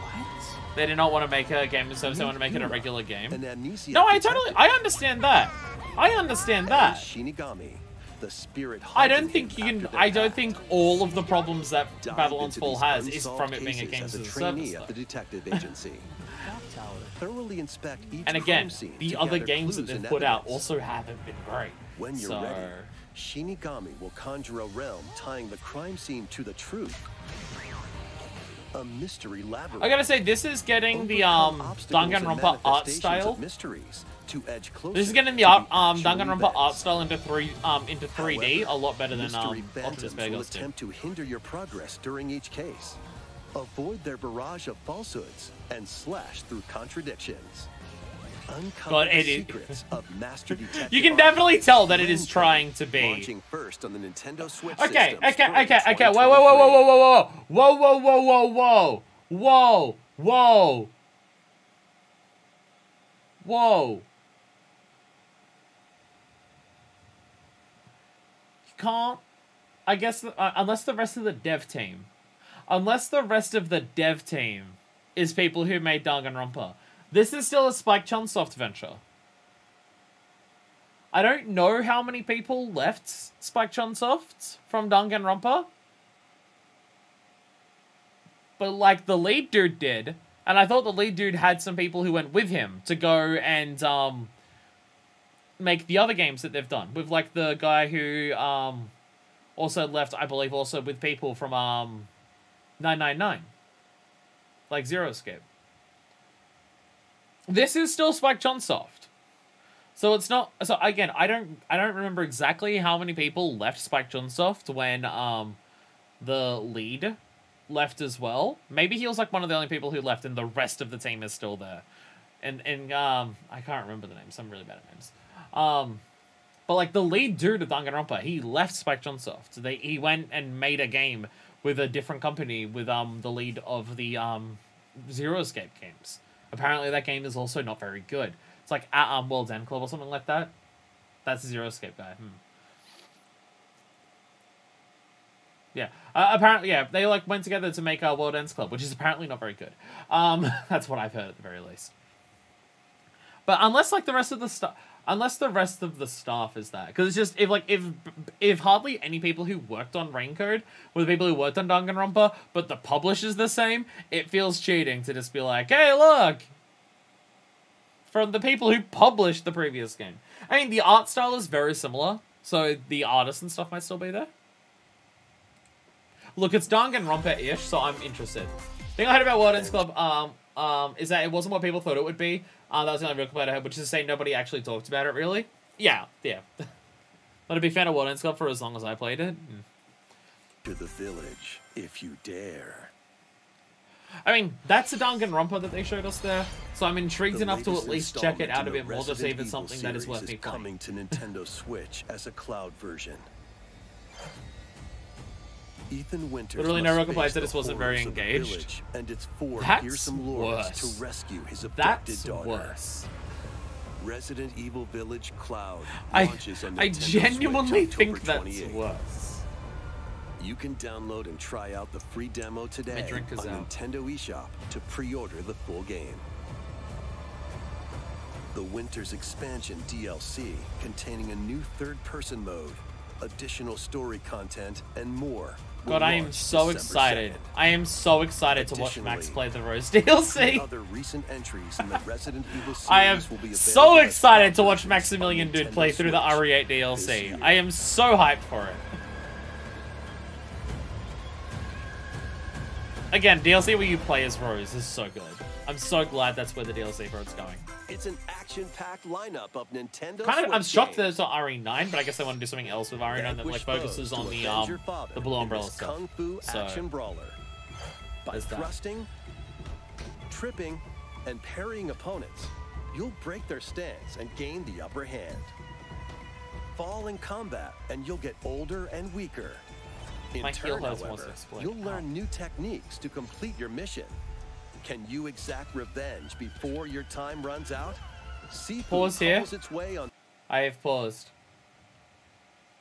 What? They did not want to make a game of of they want to make it a regular game. An amnesia No, I totally, I understand that. I understand that. Shinigami, the spirit I don't think you can. I don't think all of the problems that Babylon's Fall has is from it being a cases as a trainee at the detective agency. Thoroughly inspect each And again, the other games that they've put out also haven't been great. When you're so, ready, Shinigami will conjure a realm tying the crime scene to the truth. A mystery labyrinth. I gotta say, this is getting the Overcome um obstacles and Danganronpa art style. of mysteries to edge closer This is getting the to art, um Danganronpa art style into three um into 3D However, a lot better than um Optimus will attempt to hinder your progress during each case. Avoid their barrage of falsehoods and slash through contradictions. Uncover God, secrets of Master Detective You can definitely tell that it is trying to be. Launching first on the Nintendo Switch Okay, okay, okay, okay. Whoa, whoa, whoa, whoa, whoa, whoa, whoa, whoa, whoa, whoa, whoa, whoa, whoa, whoa. Can't. I guess uh, unless the rest of the dev team, unless the rest of the dev team is people who made Danganronpa, this is still a Spike Chunsoft venture. I don't know how many people left Spike Chunsoft from Danganronpa. But like the lead dude did, and I thought the lead dude had some people who went with him to go and um make the other games that they've done. With like the guy who um also left, I believe, also with people from um 999. Like Zero Escape. This is still Spike Chunsoft. So it's not so again, I don't I don't remember exactly how many people left Spike Chunsoft when um the lead left as well. Maybe he was like one of the only people who left, and the rest of the team is still there. And and um, I can't remember the names. I'm really bad at names. Um, but like the lead dude of Danganronpa, he left Spike Chunsoft. They he went and made a game with a different company with um the lead of the um Zero Escape games. Apparently that game is also not very good. It's like at um World's End Club or something like that. That's Zero Escape guy. Hmm. Yeah. Uh, apparently, yeah, they like went together to make a World's End Club, which is apparently not very good. Um, that's what I've heard at the very least. But unless like the rest of the stuff, unless the rest of the staff is there. because it's just if like if if hardly any people who worked on Raincode were the people who worked on Danganronpa, but the publisher's the same, it feels cheating to just be like, hey, look, from the people who published the previous game. I mean, the art style is very similar, so the artists and stuff might still be there. Look, it's Danganronpa-ish, so I'm interested. Thing I heard about World's End Club um, um, is that it wasn't what people thought it would be. Uh, that was the only real complaint I had, which is to say nobody actually talked about it, really. Yeah, yeah. Not a big fan of World's End Club for as long as I played it. Mm. To the village, if you dare. I mean, that's a Danganronpa that they showed us there, so I'm intrigued The enough to at least check it out a bit more to see if it's something that is worth me playing. coming to Nintendo Switch as a cloud version. Ethan Winters Literally no real complaints, I just wasn't very horrors of the engaged. And its four That's fearsome lords worse. to rescue his abducted That's daughter. worse. Resident Evil Village Cloud I, launches on I genuinely Switch think that's 28th. worse. You can download and try out the free demo today on out. Nintendo eShop to pre-order the full game. The Winter's Expansion DLC, containing a new third-person mode, additional story content, and more. God, I am so December excited. 2nd. I am so excited to watch Max play the Rose DLC. Other recent entries in the Resident Evil series I am will be so excited to watch Maximilian Dood play through the Switch RE8 DLC. I am so hyped for it. Again, DLC where you play as Rose is so good. I'm so glad that's where the DLC for it's going. It's an action-packed lineup of Nintendo Kind of, I'm Switch shocked that it's not RE9, but I guess they want to do something else with RE9 that like focuses on the um the Blue Umbrella stuff. Kung Fu So, action brawler. By thrusting, tripping, and parrying opponents, you'll break their stance and gain the upper hand. Fall in combat, and you'll get older and weaker. In My turn, however, you'll learn new techniques to complete your mission. Can you exact revenge before your time runs out? Seafood Pause here. its way on I have paused.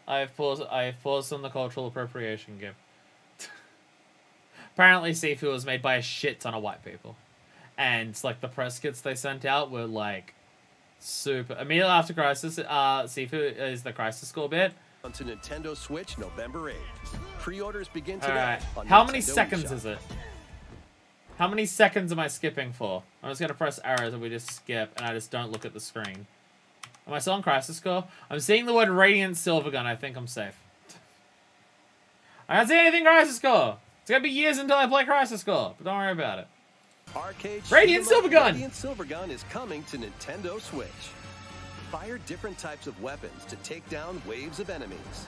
I have paused. I have paused on the cultural appropriation game. Apparently, Sifu was made by a shit ton of white people, and like the press kits they sent out were like super. Immediately after Crisis, uh, Sifu is the Crisis Core bit. Onto Nintendo Switch November 8th. Pre-orders begin today. All right. on How many Nintendo seconds eShop. is it? How many seconds am I skipping for? I'm just gonna press arrows and we just skip, and I just don't look at the screen. Am I still on Crisis Core? I'm seeing the word Radiant Silvergun. I think I'm safe. I don't see anything Crisis Core. It's gonna be years until I play Crisis Core, but don't worry about it. Arcade Radiant up Silvergun! Radiant Silvergun is coming to Nintendo Switch. Fire different types of weapons to take down waves of enemies.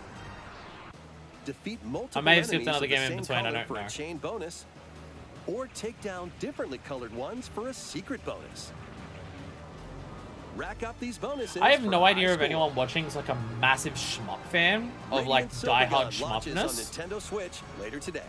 Defeat multiple I may have skipped enemies another game in between, I don't for know. a chain bonus, or take down differently colored ones for a secret bonus. Rack up these bonuses. I have no idea if anyone watching is like a massive shmup fan of like Radiant Die Hard Silvergun launches on. Nintendo Switch later today.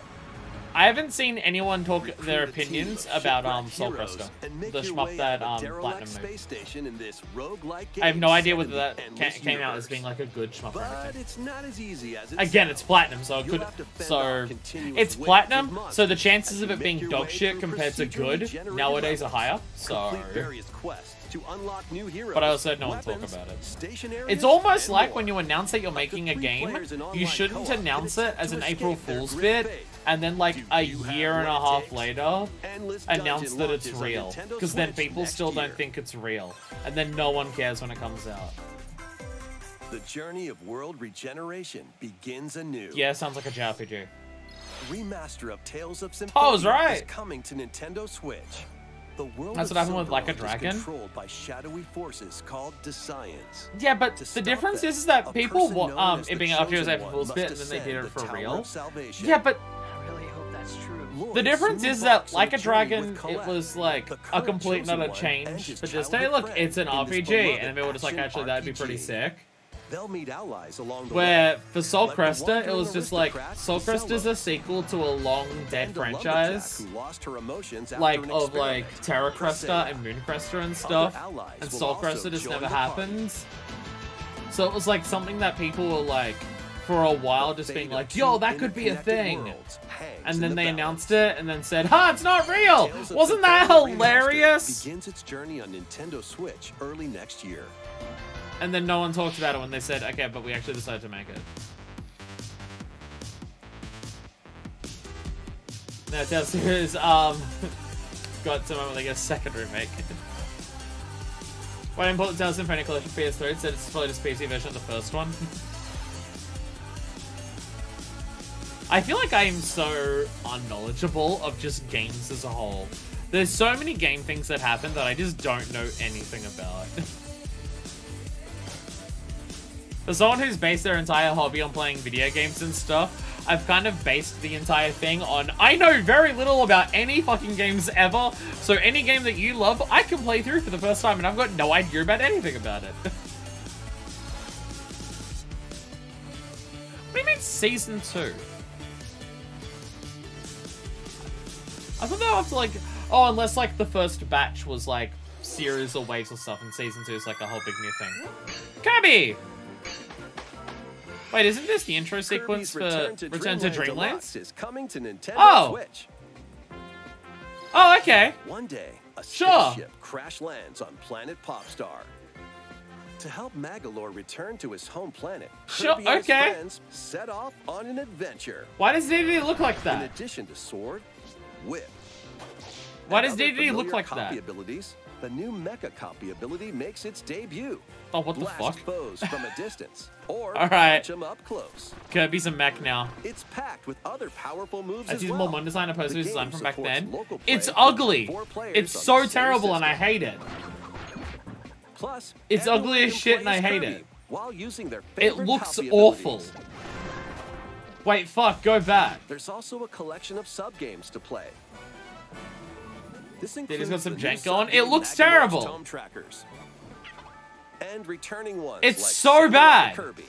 I haven't seen anyone talk their opinions about um Soul heroes Crystal, and make the shmup that um Platinum made. station in this roguelike I have no idea whether that ca- came out as being like a good shmup or anything. it's not as easy as it Again, it's platinum, so it could. have to fend So it's platinum, so the chances of it being dog shit compared to good nowadays are higher. So, Complete various quests to unlock new heroes. but I also heard no one talk about it. It's almost like more. when you announce that you're making a game, you shouldn't announce it as an April Fool's bit. And then like a year and a half later, announce that it's real. Because then people still year. don't think it's real, and then no one cares when it comes out. The journey of world regeneration begins anew. Yeah, sounds like a JRPG. Remaster of Tales of Symphonia Paul's is right. coming to Nintendo Switch. The world That's what happened with Like a is Dragon. controlled by shadowy forces called Desians. Yeah, but To the difference is, is that people person want known um it being up here as One Fool's bit, and then they did it for real. Yeah, but The difference is that, like a dragon, it was like a complete not a change just Disney. Look, it's an RPG, and they were just like, actually, that'd be pretty sick. They'll meet allies along the Where way. for Soul like Cresta, it was just like Sol Cresta is a sequel to a long dead and a lumberjack franchise, who lost her emotions after like of like. Terra Cresta and Moon Cresta and stuff, and Sol Cresta just never the party. happens. So it was like something that people were like for a while just being like, "Yo, that could be a thing," and then they announced it and then said, "Ha, it's not real." Wasn't that hilarious? Begins its journey on Nintendo Switch early next year. And then no one talked about it when they said, "Okay, but we actually decided to make it." No, Tales Series, um, got to moment get a second remake. Why didn't put the Tales Symphony Collection PS3? It said it's probably just PC version of the first one. I feel like I am so unknowledgeable of just games as a whole. There's so many game things that happen that I just don't know anything about. For someone who's based their entire hobby on playing video games and stuff, I've kind of based the entire thing on I know very little about any fucking games ever, so any game that you love, I can play through for the first time, and I've got no idea about anything about it. what do you mean season two? I thought they were up to like, oh, unless like the first batch was like series or waves or stuff, and season two is like a whole big new thing. Kirby! Wait, isn't this the intro sequence for Kirby's Return to, Dreamland? Deluxe is coming to Nintendo Oh. Switch. Oh, okay. One day, a Sure. spaceship crash lands on planet Popstar. To help Magolor return to his home planet, Sure, Kirby and his okay. friends set off on an adventure. Why does DD look like that? In addition to sword, whip. Why does DD look like copy that? abilities, the new Mecha copy ability makes its debut. Oh, what the Blast fuck? foes from a distance, or All right. punch them up close. Kirby's a mech now. It's packed with other powerful moves I as well. more Mon design opposed to his design from back then. It's ugly. It's so terrible and I hate it. Plus, It's ugly as shit and I hate Kirby it. While using their It looks awful. Wait, fuck, go back. There's also a collection of sub games to play. This includes got some jank going. It looks terrible. Trackers. And returning ones It's like so bad. Kirby.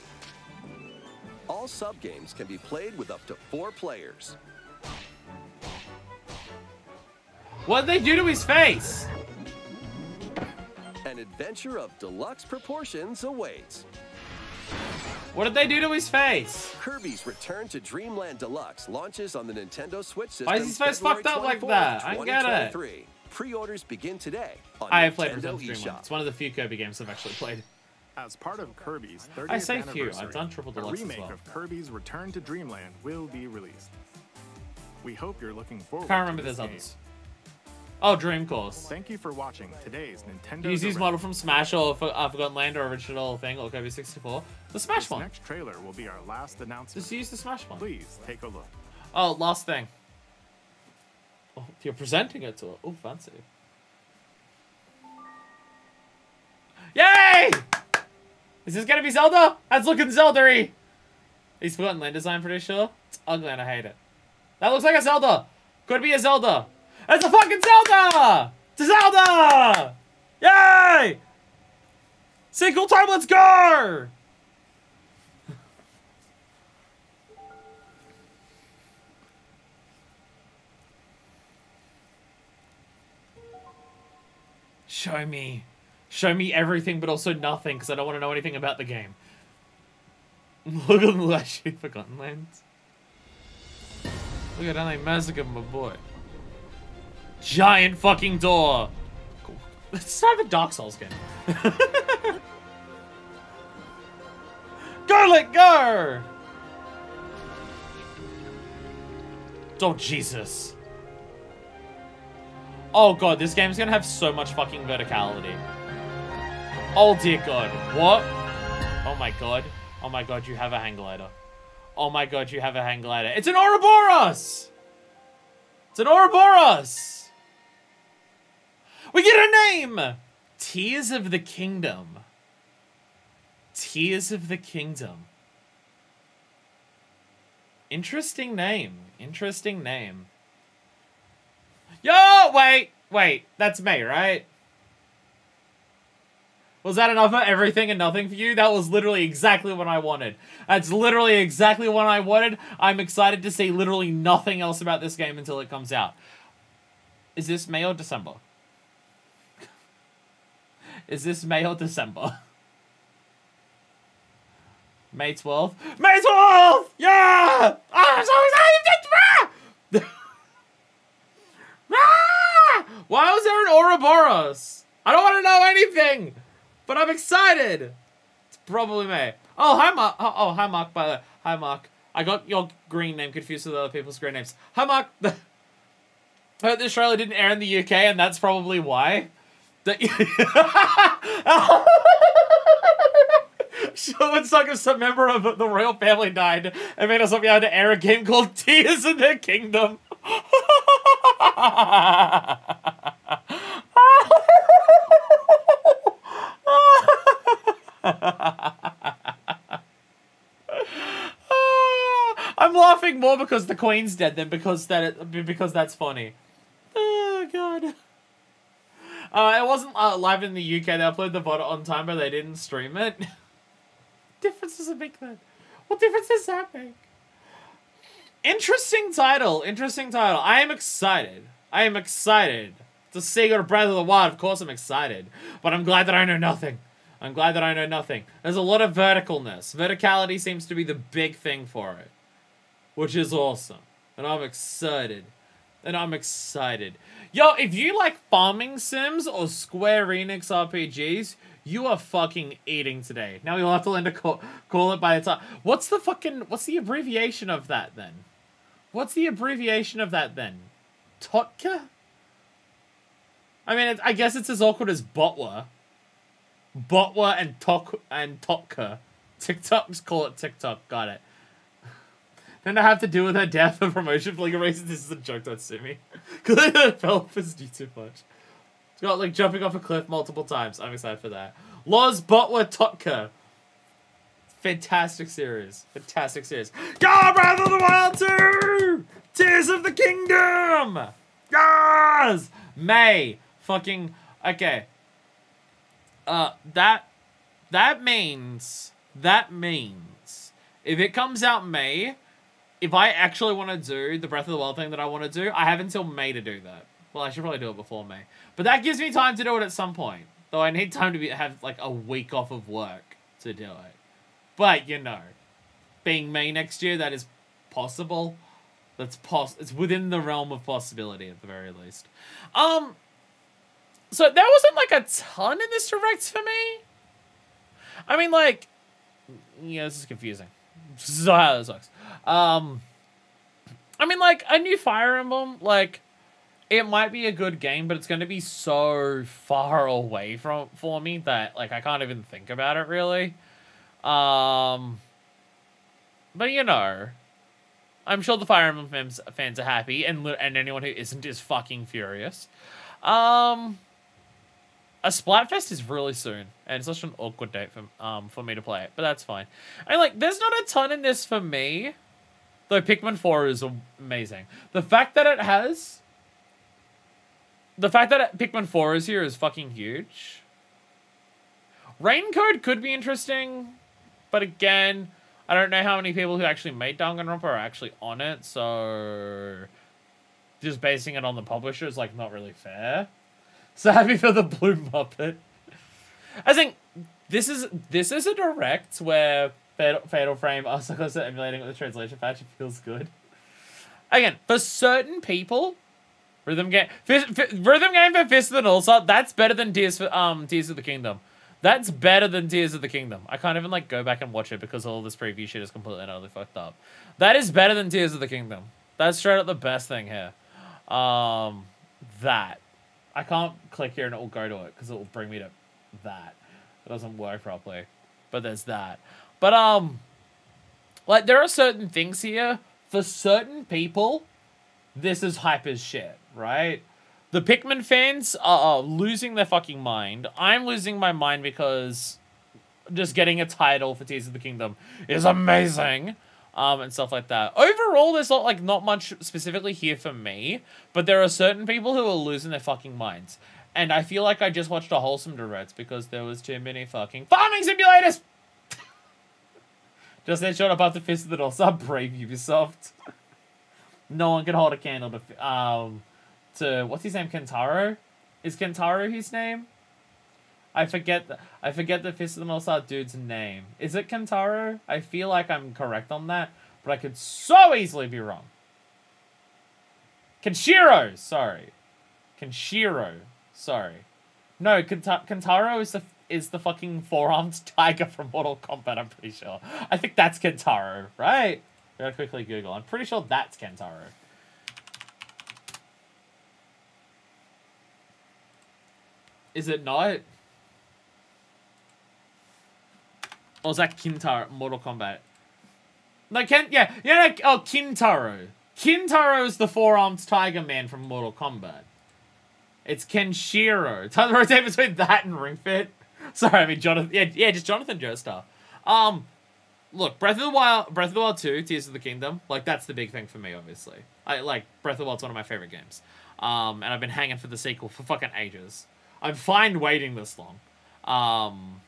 All sub games can be played with up to four players. What'd they do to his face? An adventure of deluxe proportions awaits. What did they do to his face? Kirby's Return to Dreamland Deluxe launches on the Nintendo Switch system. Why is his face February fucked up like that? I get it. Pre-orders begin today on I have played Nintendo Return to Dreamland. It's one of the few Kirby games I've actually played. As part of Kirby's 30th I say few, anniversary, I've done Triple a Deluxe as remake well. of Kirby's Return to Dreamland will be released. We hope you're looking forward I Can't remember to this there's game. others. Oh, Dream Course. Thank you for watching today's Nintendo Do you use Direct. model from Smash or For- uh, Forgotten Land or original thing or Kirby 64? The Smash This one. next trailer will be our last announcement. Just use the Smash one. Please take a look. Oh, last thing. Oh, you're presenting it to it. Oh, fancy. Yay! Is this gonna be Zelda? That's looking Zelda-y. He's forgotten land design, pretty sure. It's ugly and I hate it. That looks like a Zelda. Could be a Zelda. It's a fucking Zelda! It's Zelda! Yay! Sequel time, let's go! Show me. Show me everything, but also nothing, because I don't want to know anything about the game. Look at the actually Forgotten Lands. Look at how they massacred my boy. Giant fucking door. Cool. Let's have a Dark Souls game. go, let go! Oh, Jesus. Oh god, this game's gonna have so much fucking verticality. Oh dear god. What? Oh my god. Oh my god, you have a hang glider. Oh my god, you have a hang glider. It's an Ouroboros! It's an Ouroboros! We get a name! Tears of the Kingdom. Tears of the Kingdom. Interesting name. Interesting name. Yo, wait, wait. That's me, right? Was that enough of everything and nothing for you? That was literally exactly what I wanted. That's literally exactly what I wanted. I'm excited to see literally nothing else about this game until it comes out. Is this May or December? Is this May or December? May 12th? May 12th! Yeah! Oh, I'm so excited! ah! Why was there an Ouroboros? I don't want to know anything! But I'm excited! It's probably May. Oh, hi, Mark. Oh, oh, hi, Mark, by the way. Hi, Mark. I got your green name confused with other people's green names. Hi, Mark. I Heard this trailer didn't air in the UK, and that's probably why. Sure, when some, member of the royal family died and made us be able to air a game called Tears in the Kingdom. I'm laughing more because the Queen's dead than because that because that's funny. Oh god. Uh, it wasn't uh, live in the UK. They uploaded the VOD on time, but they didn't stream it. difference does it make then? What difference does that make? Interesting title. Interesting title. I am excited. I am excited to see to Breath of the Wild. Of course, I'm excited, but I'm glad that I know nothing. I'm glad that I know nothing. There's a lot of verticalness. Verticality seems to be the big thing for it, which is awesome, and I'm excited. And I'm excited. Yo, if you like farming sims or Square Enix RPGs, you are fucking eating today. Now we'll have to learn to call, call it by the time. What's the fucking, what's the abbreviation of that then? What's the abbreviation of that then? Totka? I mean, it, I guess it's as awkward as Botwa. Botwa and Tok and Totka. TikToks call it TikTok. Got it. I have to deal with her death for promotion for legal reasons. This is a joke, don't me. Because I developers do too much. It's got like jumping off a cliff multiple times. I'm excited for that. Loz Botwa Totka. Fantastic series. Fantastic series. God, Breath of the Wild 2! Tears of the Kingdom! Yes! May. Fucking. Okay. Uh, that. That means. That means. If it comes out May, if I actually want to do the Breath of the Wild thing that I want to do, I have until May to do that. Well, I should probably do it before May. But that gives me time to do it at some point. Though I need time to be, have like a week off of work to do it. But, you know, being May next year, that is possible. That's poss it's within the realm of possibility at the very least. Um so there wasn't like a ton in this direct for me. I mean like yeah, this is confusing. Is how this works. Um I mean like a new Fire Emblem, like it might be a good game, but it's going to be so far away from for me that like I can't even think about it really. Um, but you know, I'm sure the Fire Emblem fans, fans are happy, and and anyone who isn't is fucking furious. Um, a Splatfest is really soon, and it's such an awkward date for um for me to play it, but that's fine. And like, there's not a ton in this for me. Though Pikmin 4 is amazing. The fact that it has the fact that Pikmin 4 is here is fucking huge. Raincode could be interesting, but again, I don't know how many people who actually made Danganronpa are actually on it, so just basing it on the publisher is like not really fair. So happy for the Blue Muppet. I think this is this is a direct where Fatal, Fatal Frame also goes to emulating with the translation patch. It feels good. Again, for certain people, Rhythm game, rhythm game for Fist of the North Star. That's better than Tears for um Tears of the Kingdom. That's better than Tears of the Kingdom. I can't even like go back and watch it because all this preview shit is completely and utterly fucked up. That is better than Tears of the Kingdom. That's straight up the best thing here. Um, that I can't click here and it will go to it because it will bring me to that. It doesn't work properly, but there's that. But um, like there are certain things here for certain people. This is hype as shit right? The Pikmin fans are losing their fucking mind. I'm losing my mind because just getting a title for Tears of the Kingdom is amazing. Um, and stuff like that. Overall, there's not like not much specifically here for me, but there are certain people who are losing their fucking minds. And I feel like I just watched a wholesome direct because there was too many fucking farming simulators. just then shot above the fist of the North Star. Brave Ubisoft. no one can hold a candle to um to what's his name? Kentaro. Is Kentaro his name? I forget the I forget the Fist of the North Star dude's name. Is it Kentaro? I feel like I'm correct on that, but I could so easily be wrong. Kenshiro, sorry. Kenshiro, sorry. No, Kenta- Kentaro is the is the fucking four-armed tiger from Mortal Kombat, I'm pretty sure. I think that's Kentaro, right? Gotta quickly Google. I'm pretty sure that's Kentaro. Is it not? Or is that Kintaro? Mortal Kombat. No, Ken, yeah, yeah, no, oh, Kintaro. Kintaro is the four-armed tiger man from Mortal Kombat. It's Kenshiro. Time to rotate between that and Ring Fit. Sorry, I mean Jonathan. Yeah, yeah, just Jonathan Joestar. Um, look, Breath of the Wild, Breath of the Wild Two, Tears of the Kingdom. Like that's the big thing for me, obviously. I like Breath of the Wild's one of my favorite games. Um, and I've been hanging for the sequel for fucking ages. I'm fine waiting this long. Um,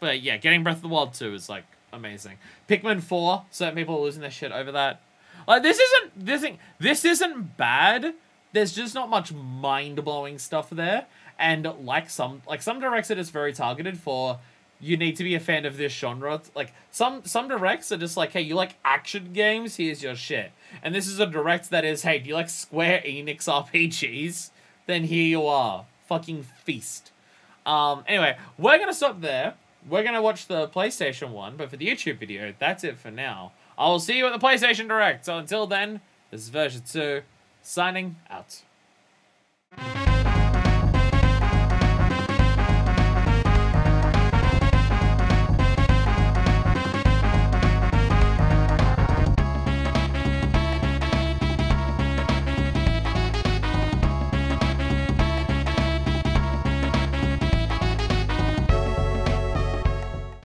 but yeah, getting Breath of the Wild 2 is like amazing. Pikmin 4, certain people are losing their shit over that. Like this isn't this this isn't bad. There's just not much mind-blowing stuff there. And like some like some directs it is very targeted for you need to be a fan of this genre. Like some some directs are just like, hey, you like action games? Here's your shit. And this is a direct that is, hey, do you like Square Enix RPGs? Then here you are, fucking feast. Um. Anyway, we're gonna stop there. We're gonna watch the PlayStation one, but for the YouTube video, that's it for now. I will see you at the PlayStation Direct. So until then, this is version two, signing out.